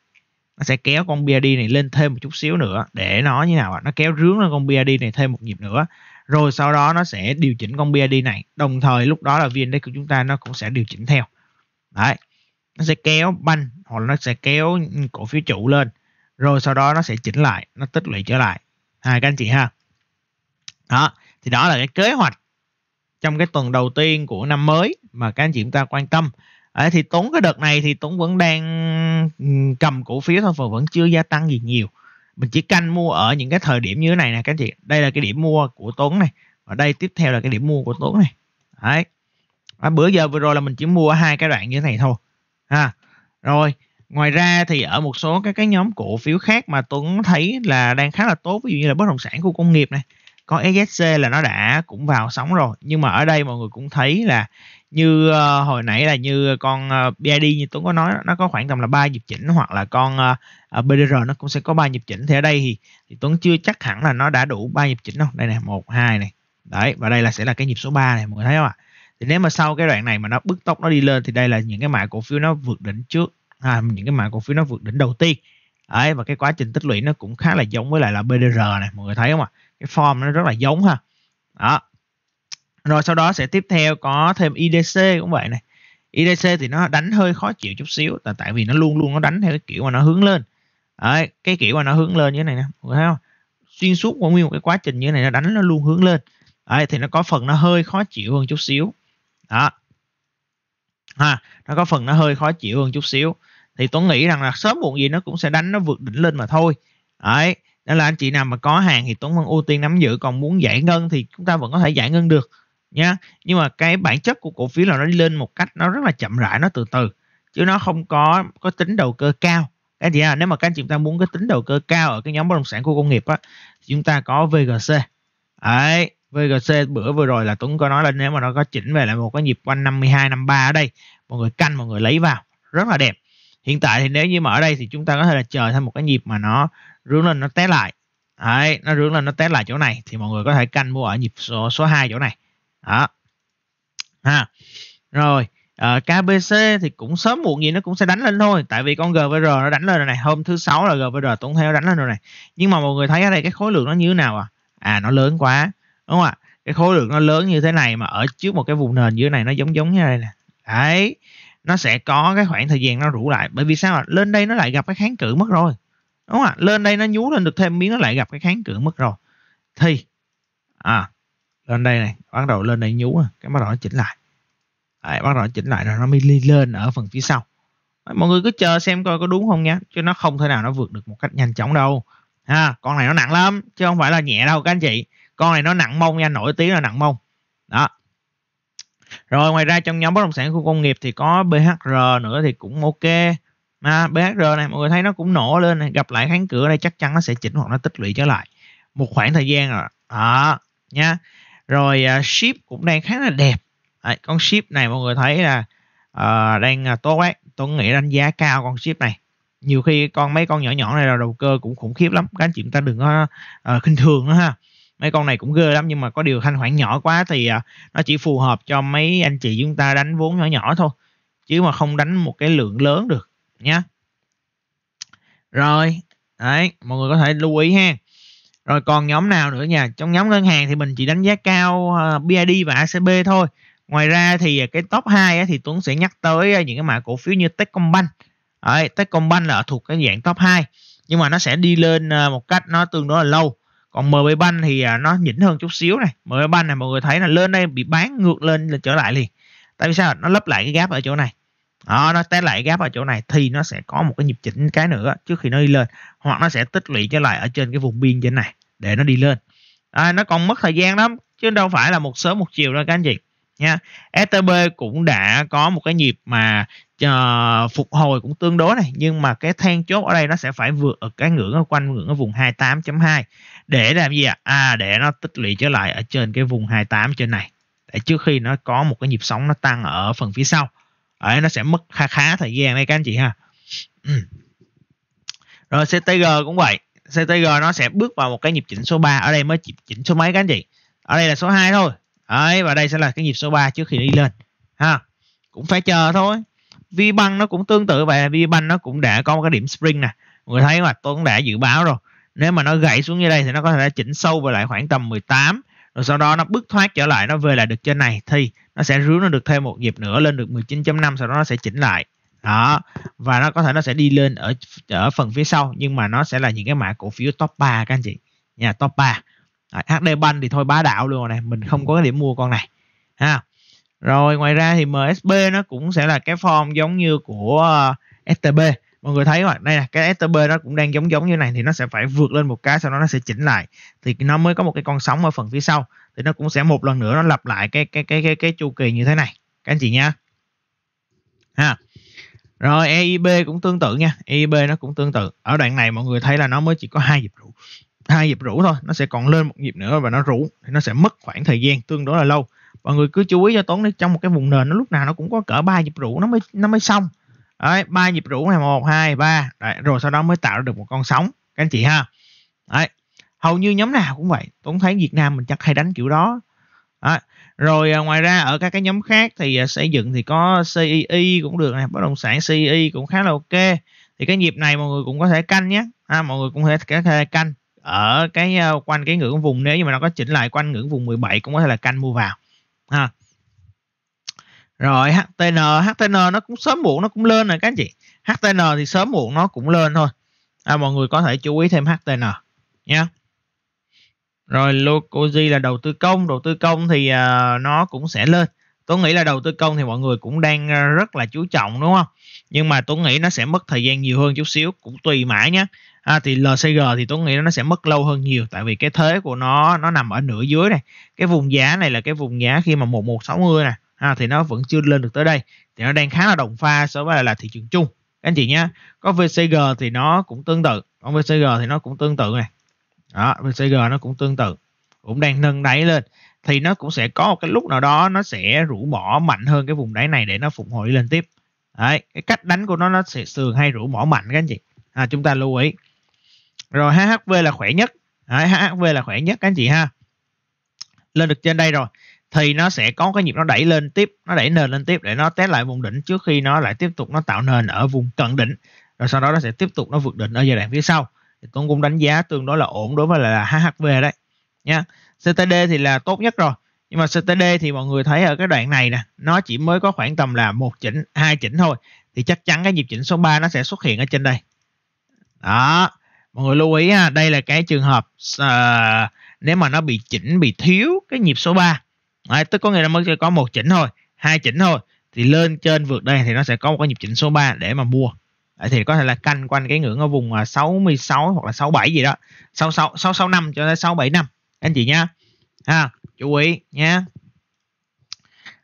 Nó sẽ kéo con BID này lên thêm một chút xíu nữa để nó như nào ạ? Nó kéo rướng lên con BID này thêm một nhịp nữa. Rồi sau đó nó sẽ điều chỉnh con BID này. Đồng thời lúc đó là VN của chúng ta nó cũng sẽ điều chỉnh theo. Đấy. Nó sẽ kéo banh hoặc là nó sẽ kéo cổ phiếu trụ lên. Rồi sau đó nó sẽ chỉnh lại, nó tích lũy trở lại. Hai các anh chị ha. Đó, thì đó là cái kế hoạch trong cái tuần đầu tiên của năm mới mà các anh chị chúng ta quan tâm à, thì Tuấn cái đợt này thì Tuấn vẫn đang ừ, cầm cổ phiếu thôi và vẫn chưa gia tăng gì nhiều. Mình chỉ canh mua ở những cái thời điểm như thế này nè các anh chị. Đây là cái điểm mua của Tuấn này. Và đây tiếp theo là cái điểm mua của Tuấn này. Đấy. À, bữa giờ vừa rồi là mình chỉ mua hai cái đoạn như thế này thôi ha. Rồi ngoài ra thì ở một số các cái nhóm cổ phiếu khác mà Tuấn thấy là đang khá là tốt ví dụ như là bất động sản khu công nghiệp này. Có SSC là nó đã cũng vào sóng rồi. Nhưng mà ở đây mọi người cũng thấy là như uh, hồi nãy là như con ờ, uh, BID như Tuấn có nói nó có khoảng tầm là ba nhịp chỉnh hoặc là con ờ, uh, BDR nó cũng sẽ có ba nhịp chỉnh. Thì ở đây thì, thì Tuấn chưa chắc hẳn là nó đã đủ ba nhịp chỉnh đâu. Đây này một hai này đấy và đây là sẽ là cái nhịp số 3 này mọi người thấy không ạ? Thì nếu mà sau cái đoạn này mà nó bứt tốc nó đi lên thì đây là những cái mã cổ phiếu nó vượt đỉnh trước à, những cái mã cổ phiếu nó vượt đỉnh đầu tiên. Đấy và cái quá trình tích lũy nó cũng khá là giống với lại là BDR này mọi người thấy không ạ? Cái form nó rất là giống ha. Đó rồi sau đó sẽ tiếp theo có thêm IDC cũng vậy này. IDC thì nó đánh hơi khó chịu chút xíu là tại vì nó luôn luôn nó đánh theo cái kiểu mà nó hướng lên. Đấy, cái kiểu mà nó hướng lên như thế này nè thấy không? Xuyên suốt qua nguyên một cái quá trình như thế này nó đánh nó luôn hướng lên. Đấy, thì nó có phần nó hơi khó chịu hơn chút xíu. Đó. Ha nó có phần nó hơi khó chịu hơn chút xíu. Thì tuấn nghĩ rằng là sớm muộn gì nó cũng sẽ đánh nó vượt đỉnh lên mà thôi. Đấy nên là anh chị nào mà có hàng thì Tuấn vẫn ưu tiên nắm giữ còn muốn giải ngân thì chúng ta vẫn có thể giải ngân được nhá. Nhưng mà cái bản chất của cổ phiếu là nó đi lên một cách nó rất là chậm rãi, nó từ từ, chứ nó không có có tính đầu cơ cao. Cái gì à? Nếu mà các anh chị ta muốn cái tính đầu cơ cao ở cái nhóm bất động sản của công nghiệp á chúng ta có VGC đấy VGC bữa vừa rồi là Tuấn có nói là nếu mà nó có chỉnh về lại một cái nhịp quanh 52 53 ở đây, mọi người canh, mọi người lấy vào, rất là đẹp. Hiện tại thì nếu như mà ở đây thì chúng ta có thể là chờ thêm một cái nhịp mà nó rướng lên, nó té lại. Đấy, nó rướng lên, nó té lại chỗ này thì mọi người có thể canh mua ở nhịp số số 2 chỗ này đó. Ha. Rồi ờ, uh, KBC thì cũng sớm muộn gì nó cũng sẽ đánh lên thôi. Tại vì con GVR nó đánh lên rồi này. Hôm thứ sáu là GVR tuần theo đánh lên rồi này. Nhưng mà mọi người thấy ở đây cái khối lượng nó như thế nào à? À nó lớn quá. Đúng không ạ? Cái khối lượng nó lớn như thế này mà ở trước một cái vùng nền dưới này nó giống giống như đây nè. Đấy. Nó sẽ có cái khoảng thời gian nó rủ lại. Bởi vì sao à? lên đây nó lại gặp cái kháng cự mất rồi. Đúng không ạ? Lên đây nó nhú lên được thêm miếng nó lại gặp cái kháng cự mất rồi. Thì à lên đây này bắt đầu lên đây nhú cái bắt đầu nó chỉnh lại. Đấy, bắt đầu nó chỉnh lại rồi nó mới lên ở phần phía sau. Mọi người cứ chờ xem coi có đúng không nhé chứ nó không thể nào nó vượt được một cách nhanh chóng đâu. Ha con này nó nặng lắm chứ không phải là nhẹ đâu các anh chị. Con này nó nặng mông nha nổi tiếng là nặng mông. Đó. Rồi ngoài ra trong nhóm bất động sản khu công nghiệp thì có BHR nữa thì cũng ok. Mà BHR này mọi người thấy nó cũng nổ lên này gặp lại kháng cửa đây chắc chắn nó sẽ chỉnh hoặc nó tích lũy trở lại. Một khoảng thời gian rồi. Đó nha rồi uh, ship cũng đang khá là đẹp. Đấy, con ship này mọi người thấy là uh, đang uh, tốt ấy. Tôi nghĩ đánh giá cao con ship này. Nhiều khi con mấy con nhỏ nhỏ này là đầu cơ cũng khủng khiếp lắm. Các anh chị chúng ta đừng có uh, khinh thường nữa ha. Mấy con này cũng ghê lắm nhưng mà có điều thanh khoản nhỏ quá thì uh, nó chỉ phù hợp cho mấy anh chị chúng ta đánh vốn nhỏ nhỏ thôi. Chứ mà không đánh một cái lượng lớn được nhé rồi đấy mọi người có thể lưu ý ha rồi còn nhóm nào nữa nha? Trong nhóm ngân hàng thì mình chỉ đánh giá cao ờ, BID và ACB thôi. Ngoài ra thì ờ, cái top 2 thì Tuấn sẽ nhắc tới ờ, những cái mã cổ phiếu như Techcombank. Đấy, Techcombank là thuộc cái dạng top 2 nhưng mà nó sẽ đi lên một cách nó tương đối là lâu. Còn MB Bank thì nó nhỉnh hơn chút xíu này. MB Bank này mọi người thấy là lên đây bị bán ngược lên trở lại liền. Tại vì sao? Nó lấp lại cái gap ở chỗ này. Đó, nó té lại gap ở chỗ này thì nó sẽ có một cái nhịp chỉnh cái nữa trước khi nó đi lên. Hoặc nó sẽ tích lũy trở lại ở trên cái vùng biên trên này để nó đi lên. À, nó còn mất thời gian lắm chứ đâu phải là một sớm một chiều đâu các anh chị nha. STB cũng đã có một cái nhịp mà uh, phục hồi cũng tương đối này nhưng mà cái than chốt ở đây nó sẽ phải vượt ở cái ngưỡng ở quanh ngưỡng ở vùng 28.2 để làm gì ạ? À? à để nó tích lũy trở lại ở trên cái vùng 28 trên này để trước khi nó có một cái nhịp sóng nó tăng ở phần phía sau. Đấy, nó sẽ mất khá khá thời gian đây các anh chị ha. Ừ. Rồi CTG cũng vậy. CTG nó sẽ bước vào một cái nhịp chỉnh số 3 ở đây mới chỉnh số mấy các anh chị? Ở đây là số 2 thôi. Đấy, và đây sẽ là cái nhịp số 3 trước khi đi lên. Ha cũng phải chờ thôi. Vi băng nó cũng tương tự vậy. Vi băng nó cũng đã có một cái điểm spring nè. Người thấy mà tôi cũng đã dự báo rồi. Nếu mà nó gãy xuống như đây thì nó có thể chỉnh sâu về lại khoảng tầm 18 rồi sau đó nó bước thoát trở lại nó về lại được trên này. Thì nó sẽ rướn nó được thêm một nhịp nữa lên được 19.5 sau đó nó sẽ chỉnh lại đó và nó có thể nó sẽ đi lên ở ở phần phía sau nhưng mà nó sẽ là những cái mã cổ phiếu top 3 các anh chị. Nhà top 3 à, HD Bank thì thôi bá đạo luôn rồi này mình không có cái điểm mua con này ha. Rồi ngoài ra thì MSB nó cũng sẽ là cái form giống như của ờ, uh, STB mọi người thấy mà đây là cái STB nó cũng đang giống giống như này thì nó sẽ phải vượt lên một cái sau đó nó sẽ chỉnh lại. Thì nó mới có một cái con sóng ở phần phía sau thì nó cũng sẽ một lần nữa nó lặp lại cái cái cái cái cái chu kỳ như thế này các anh chị nha. Ha rồi EIB cũng tương tự nha. EIB nó cũng tương tự. Ở đoạn này mọi người thấy là nó mới chỉ có hai nhịp rủ. Hai nhịp rủ thôi, nó sẽ còn lên một nhịp nữa và nó rủ, thì nó sẽ mất khoảng thời gian tương đối là lâu. Mọi người cứ chú ý cho tốn trong một cái vùng nền nó lúc nào nó cũng có cỡ ba nhịp rủ, nó mới nó mới xong. Đấy, ba nhịp rủ này, một, hai, ba. Rồi sau đó mới tạo ra được một con sóng, các anh chị ha. Đấy, hầu như nhóm nào cũng vậy. Tuấn thấy việt nam mình chắc hay đánh kiểu đó. Đấy rồi à, ngoài ra ở các cái nhóm khác thì à, xây dựng thì có CEI cũng được này bất động sản CEI cũng khá là ok. Thì cái nhịp này mọi người cũng có thể canh nhé. À, mọi người cũng có thể, có thể canh ở cái uh, quanh cái ngưỡng vùng nếu như mà nó có chỉnh lại quanh ngưỡng vùng 17 cũng có thể là canh mua vào ha. Rồi HTN HTN nó cũng sớm muộn nó cũng lên rồi các anh chị. HTN thì sớm muộn nó cũng lên thôi. À, mọi người có thể chú ý thêm HTN nhé rồi Locoji là đầu tư công đầu tư công thì uh, nó cũng sẽ lên. Tôi nghĩ là đầu tư công thì mọi người cũng đang à, rất là chú trọng đúng không? Nhưng mà tôi nghĩ nó sẽ mất thời gian nhiều hơn chút xíu cũng tùy mãi nhé à, thì LCG thì tôi nghĩ nó sẽ mất lâu hơn nhiều tại vì cái thế của nó nó nằm ở nửa dưới này. Cái vùng giá này là cái vùng giá khi mà 1160 này. À, thì nó vẫn chưa lên được tới đây. Thì nó đang khá là đồng pha so với là, là thị trường chung. Các anh chị nhé có VCG thì nó cũng tương tự còn VCG thì nó cũng tương tự này đó VCG nó cũng tương tự. Cũng đang nâng đáy lên. Thì nó cũng sẽ có một cái lúc nào đó nó sẽ rũ bỏ mạnh hơn cái vùng đáy này để nó phục hồi lên tiếp. Đấy, cái cách đánh của nó nó sẽ thường hay rũ bỏ mạnh các anh chị. À, chúng ta lưu ý. Rồi HHV là khỏe nhất. Đấy, HHV là khỏe nhất các anh chị ha. Lên được trên đây rồi thì nó sẽ có cái nhịp nó đẩy lên tiếp nó đẩy nền lên tiếp để nó test lại vùng đỉnh trước khi nó lại tiếp tục nó tạo nền ở vùng cận đỉnh. Rồi sau đó nó sẽ tiếp tục nó vượt đỉnh ở giai đoạn phía sau thì con cũng đánh giá tương đối là ổn đối với là HHV đấy nhá. CTD thì là tốt nhất rồi nhưng mà CTD thì mọi người thấy ở cái đoạn này nè nó chỉ mới có khoảng tầm là một chỉnh hai chỉnh thôi thì chắc chắn cái nhịp chỉnh số 3 nó sẽ xuất hiện ở trên đây. Đó mọi người lưu ý ha đây là cái trường hợp uh, nếu mà nó bị chỉnh bị thiếu cái nhịp số 3 Đấy, tức có nghĩa là mới có một chỉnh thôi hai chỉnh thôi thì lên trên vượt đây thì nó sẽ có một cái nhịp chỉnh số 3 để mà mua thì có thể là canh quanh cái ngưỡng ở vùng à, 66 hoặc là 67 gì đó. 66 665 cho tới 675 anh chị nha ha chú ý nha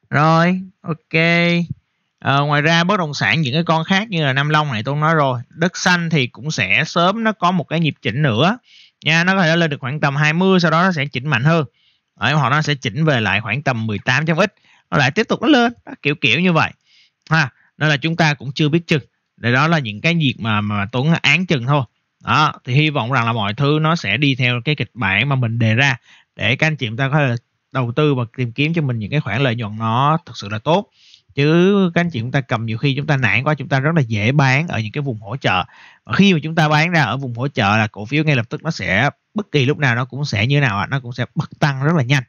rồi ok. À, ngoài ra bất động sản những cái con khác như là Nam Long này tôi nói rồi. Đất xanh thì cũng sẽ sớm nó có một cái nhịp chỉnh nữa. Nha nó có thể lên được khoảng tầm 20 sau đó nó sẽ chỉnh mạnh hơn. Đấy, hoặc nó sẽ chỉnh về lại khoảng tầm 18 trăm ít. Nó lại tiếp tục nó lên. Kiểu kiểu như vậy. Ha nên là chúng ta cũng chưa biết chừng để đó là những cái việc mà mà Tuấn án chừng thôi. Đó, thì hy vọng rằng là mọi thứ nó sẽ đi theo cái kịch bản mà mình đề ra. Để các anh chị chúng ta có thể đầu tư và tìm kiếm cho mình những cái khoản lợi nhuận nó thực sự là tốt. Chứ các anh chị chúng ta cầm nhiều khi chúng ta nản quá, chúng ta rất là dễ bán ở những cái vùng hỗ trợ. Và khi mà chúng ta bán ra ở vùng hỗ trợ là cổ phiếu ngay lập tức nó sẽ, bất kỳ lúc nào nó cũng sẽ như nào ạ, nó cũng sẽ bật tăng rất là nhanh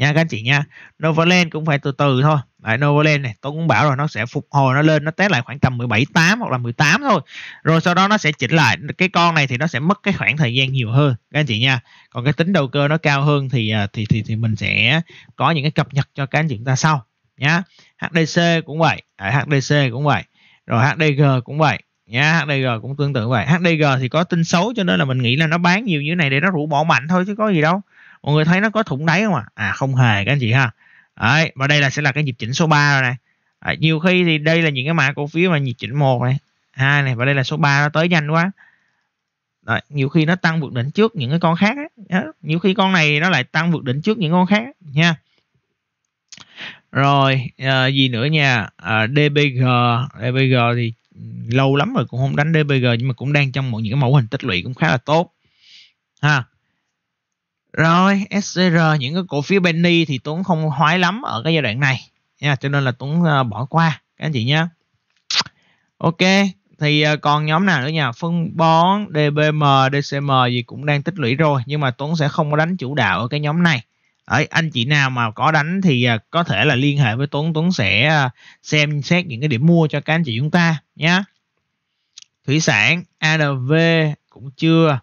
nha các anh chị nha. Novaland cũng phải từ từ thôi. Đấy, Novaland này tôi cũng bảo rồi nó sẽ phục hồi nó lên nó test lại khoảng tầm 17 8 hoặc là 18 thôi. Rồi sau đó nó sẽ chỉnh lại. Cái con này thì nó sẽ mất cái khoảng thời gian nhiều hơn các anh chị nha. Còn cái tính đầu cơ nó cao hơn thì à, thì thì thì mình sẽ có những cái cập nhật cho các anh chị chúng ta sau nhá. HDC cũng vậy. Đấy, HDC cũng vậy. Rồi HDG cũng vậy nhá. HDG cũng tương tự vậy. HDG thì có tin xấu cho nên là mình nghĩ là nó bán nhiều như thế này để nó rủ bỏ mạnh thôi chứ có gì đâu mọi người thấy nó có thủng đáy không à à không hề các anh chị ha. Đấy, và đây là sẽ là cái nhịp chỉnh số 3 rồi này. À, nhiều khi thì đây là những cái mã cổ phiếu mà nhịp chỉnh một này hai này và đây là số 3 nó tới nhanh quá. Đấy, nhiều khi nó tăng vượt đỉnh trước những cái con khác ấy. nhiều khi con này nó lại tăng vượt đỉnh trước những con khác nha. Rồi à, gì nữa nha? Ờ, à, DBG DBG thì ừ, lâu lắm rồi cũng không đánh DBG nhưng mà cũng đang trong một những cái mẫu hình tích lũy cũng khá là tốt ha rồi SCR những cái cổ phiếu penny thì Tuấn không hoái lắm ở cái giai đoạn này. Nha cho nên là Tuấn uh, bỏ qua các anh chị nhé Ok thì uh, còn nhóm nào nữa nha phân bón DBM DCM gì cũng đang tích lũy rồi nhưng mà Tuấn sẽ không có đánh chủ đạo ở cái nhóm này. Đấy, anh chị nào mà có đánh thì uh, có thể là liên hệ với Tuấn Tuấn sẽ uh, xem xét những cái điểm mua cho các anh chị chúng ta nhé thủy sản ADV cũng chưa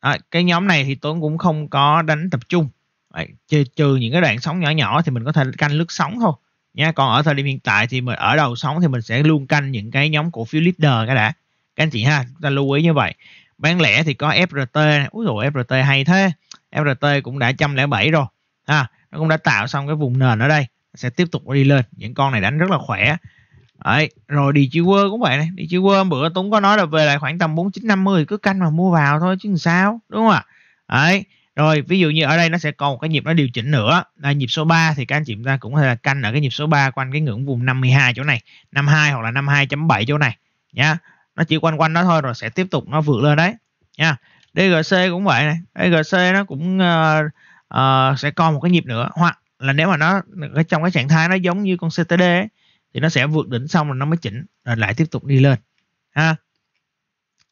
à, cái nhóm này thì Tuấn cũng không có đánh tập trung. À, trừ, trừ những cái đoạn sóng nhỏ nhỏ thì mình có thể canh lướt sóng thôi. Nha còn ở thời điểm hiện tại thì mình ở đầu sóng thì mình sẽ luôn canh những cái nhóm cổ phiếu leader cái đã. Các anh chị ha chúng ta lưu ý như vậy. Bán lẻ thì có FRT úi dồi FRT hay thế. FRT cũng đã 107 rồi ha. Nó cũng đã tạo xong cái vùng nền ở đây. Sẽ tiếp tục đi lên. Những con này đánh rất là khỏe. Đấy, rồi đi chi quơ cũng vậy này. Đi chi quơ bữa Tuấn có nói là về lại khoảng tầm 4950 cứ canh mà mua vào thôi chứ sao đúng không ạ? Đấy, rồi ví dụ như ở đây nó sẽ còn một cái nhịp nó điều chỉnh nữa. Là nhịp số 3 thì các anh chị chúng ta cũng có thể là canh ở cái nhịp số 3 quanh cái ngưỡng vùng 52 chỗ này 52 hoặc là 52.7 chỗ này nhá. Nó chỉ quanh quanh đó thôi rồi sẽ tiếp tục nó vượt lên đấy nha DGC cũng vậy này. DGC nó cũng uh, uh, sẽ còn một cái nhịp nữa. Hoặc là nếu mà nó trong cái trạng thái nó giống như con CTD ấy, thì nó sẽ vượt đỉnh xong rồi nó mới chỉnh rồi lại tiếp tục đi lên. Ha?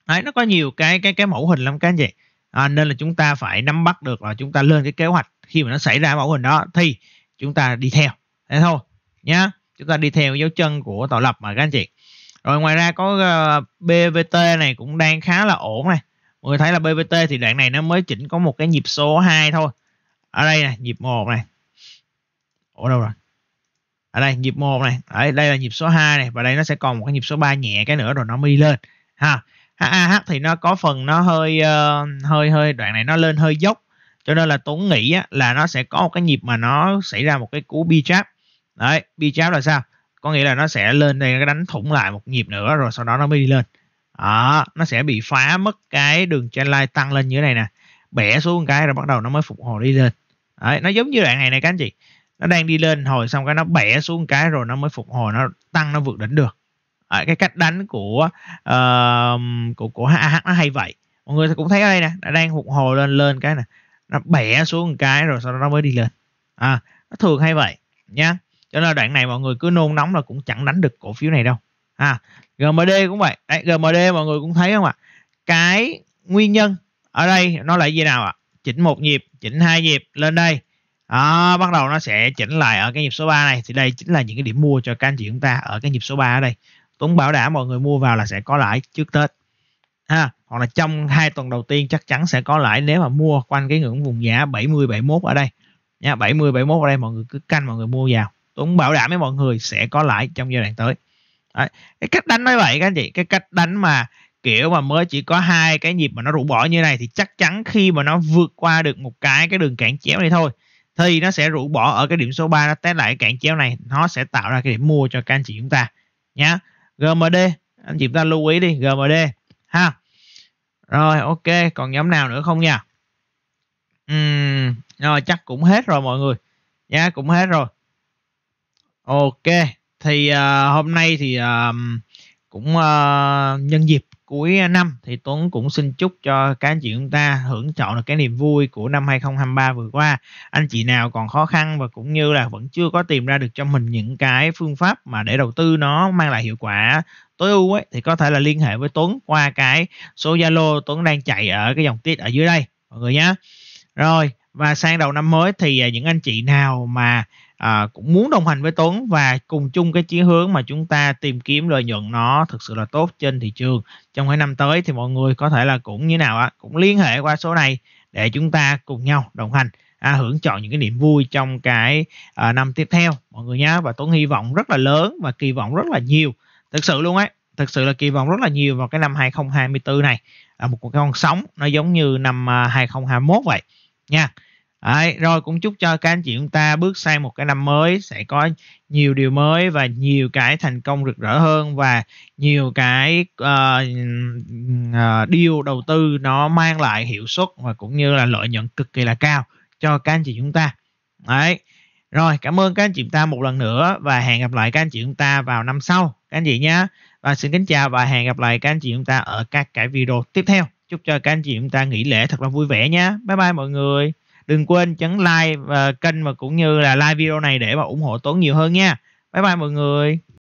Đấy, nó có nhiều cái cái cái mẫu hình lắm các anh chị. À, nên là chúng ta phải nắm bắt được là chúng ta lên cái kế hoạch khi mà nó xảy ra mẫu hình đó thì chúng ta đi theo. Thế thôi nhá. Chúng ta đi theo dấu chân của tạo lập mà các anh chị. Rồi ngoài ra có ờ, uh, BVT này cũng đang khá là ổn này. Mọi người thấy là BVT thì đoạn này nó mới chỉnh có một cái nhịp số 2 thôi. Ở đây này nhịp 1 này. Ở đâu rồi? Ở đây nhịp 1 này. Ở đây là nhịp số 2 này và đây nó sẽ còn một cái nhịp số 3 nhẹ cái nữa rồi nó mới đi lên ha. HAH thì nó có phần nó hơi uh, hơi hơi đoạn này nó lên hơi dốc cho nên là Tuấn nghĩ á, là nó sẽ có một cái nhịp mà nó xảy ra một cái cú bi trap đấy bi trap là sao? Có nghĩa là nó sẽ lên đây nó đánh thủng lại một nhịp nữa rồi sau đó nó mới đi lên. Đó nó sẽ bị phá mất cái đường trendline tăng lên như thế này nè. Bẻ xuống cái rồi bắt đầu nó mới phục hồi đi lên. Đấy nó giống như đoạn này này các anh chị nó đang đi lên hồi xong cái nó bẻ xuống cái rồi nó mới phục hồi nó tăng nó vượt đỉnh được. À, cái cách đánh của uh, của của AH nó hay vậy. Mọi người cũng thấy ở đây nè nó đang phục hồi lên lên cái nè nó bẻ xuống một cái rồi sau đó nó mới đi lên. À nó thường hay vậy nhá. Cho nên đoạn này mọi người cứ nôn nóng là cũng chẳng đánh được cổ phiếu này đâu. À GMD cũng vậy. Đấy GMD mọi người cũng thấy không ạ? Cái nguyên nhân ở đây nó là gì nào ạ? Chỉnh một nhịp chỉnh hai nhịp lên đây đó, bắt đầu nó sẽ chỉnh lại ở cái nhịp số 3 này. Thì đây chính là những cái điểm mua cho các anh chị chúng ta ở cái nhịp số 3 ở đây. Tuấn bảo đảm mọi người mua vào là sẽ có lãi trước Tết. Ha hoặc là trong hai tuần đầu tiên chắc chắn sẽ có lãi nếu mà mua quanh cái ngưỡng vùng giá 70 71 ở đây. Nha 70 71 ở đây mọi người cứ canh mọi người mua vào. Tuấn bảo đảm với mọi người sẽ có lãi trong giai đoạn tới. Đấy. cái cách đánh nói vậy các anh chị cái cách đánh mà kiểu mà mới chỉ có hai cái nhịp mà nó rũ bỏ như này thì chắc chắn khi mà nó vượt qua được một cái cái đường cản chéo này thôi thì nó sẽ rũ bỏ ở cái điểm số 3 nó test lại cái cản chéo này nó sẽ tạo ra cái điểm mua cho các anh chị chúng ta nhá. GMD anh chị chúng ta lưu ý đi GMD ha. Rồi ok còn nhóm nào nữa không nha? Uhm, rồi chắc cũng hết rồi mọi người. Nhá cũng hết rồi. Ok thì uh, hôm nay thì uh, cũng uh, nhân dịp cuối năm thì Tuấn cũng xin chúc cho các anh chị chúng ta hưởng chọn được cái niềm vui của năm 2023 vừa qua. Anh chị nào còn khó khăn và cũng như là vẫn chưa có tìm ra được cho mình những cái phương pháp mà để đầu tư nó mang lại hiệu quả tối ưu ấy thì có thể là liên hệ với Tuấn qua cái số Zalo Tuấn đang chạy ở cái dòng tiết ở dưới đây mọi người nhé. Rồi và sang đầu năm mới thì ờ, những anh chị nào mà à, cũng muốn đồng hành với Tuấn và cùng chung cái chí hướng mà chúng ta tìm kiếm lợi nhuận nó thực sự là tốt trên thị trường. Trong cái năm tới thì mọi người có thể là cũng như nào ạ cũng liên hệ qua số này để chúng ta cùng nhau đồng hành à, hưởng chọn những cái niềm vui trong cái à, năm tiếp theo. Mọi người nhé và Tuấn hy vọng rất là lớn và kỳ vọng rất là nhiều. Thực sự luôn ấy thực sự là kỳ vọng rất là nhiều vào cái năm 2024 này. Là một con sóng nó giống như năm à, 2021 vậy nha. Đấy, rồi cũng chúc cho các anh chị chúng ta bước sang một cái năm mới sẽ có nhiều điều mới và nhiều cái thành công rực rỡ hơn và nhiều cái uh, uh, điều đầu tư nó mang lại hiệu suất và cũng như là lợi nhuận cực kỳ là cao cho các anh chị chúng ta. Đấy. Rồi, cảm ơn các anh chị chúng ta một lần nữa và hẹn gặp lại các anh chị chúng ta vào năm sau các anh chị nhé. Và xin kính chào và hẹn gặp lại các anh chị chúng ta ở các cái video tiếp theo. Chúc cho các anh chị chúng ta nghỉ lễ thật là vui vẻ nhé. Bye bye mọi người đừng quên nhấn like và kênh và cũng như là like video này để mà ủng hộ Tuấn nhiều hơn nha. Bye bye mọi người.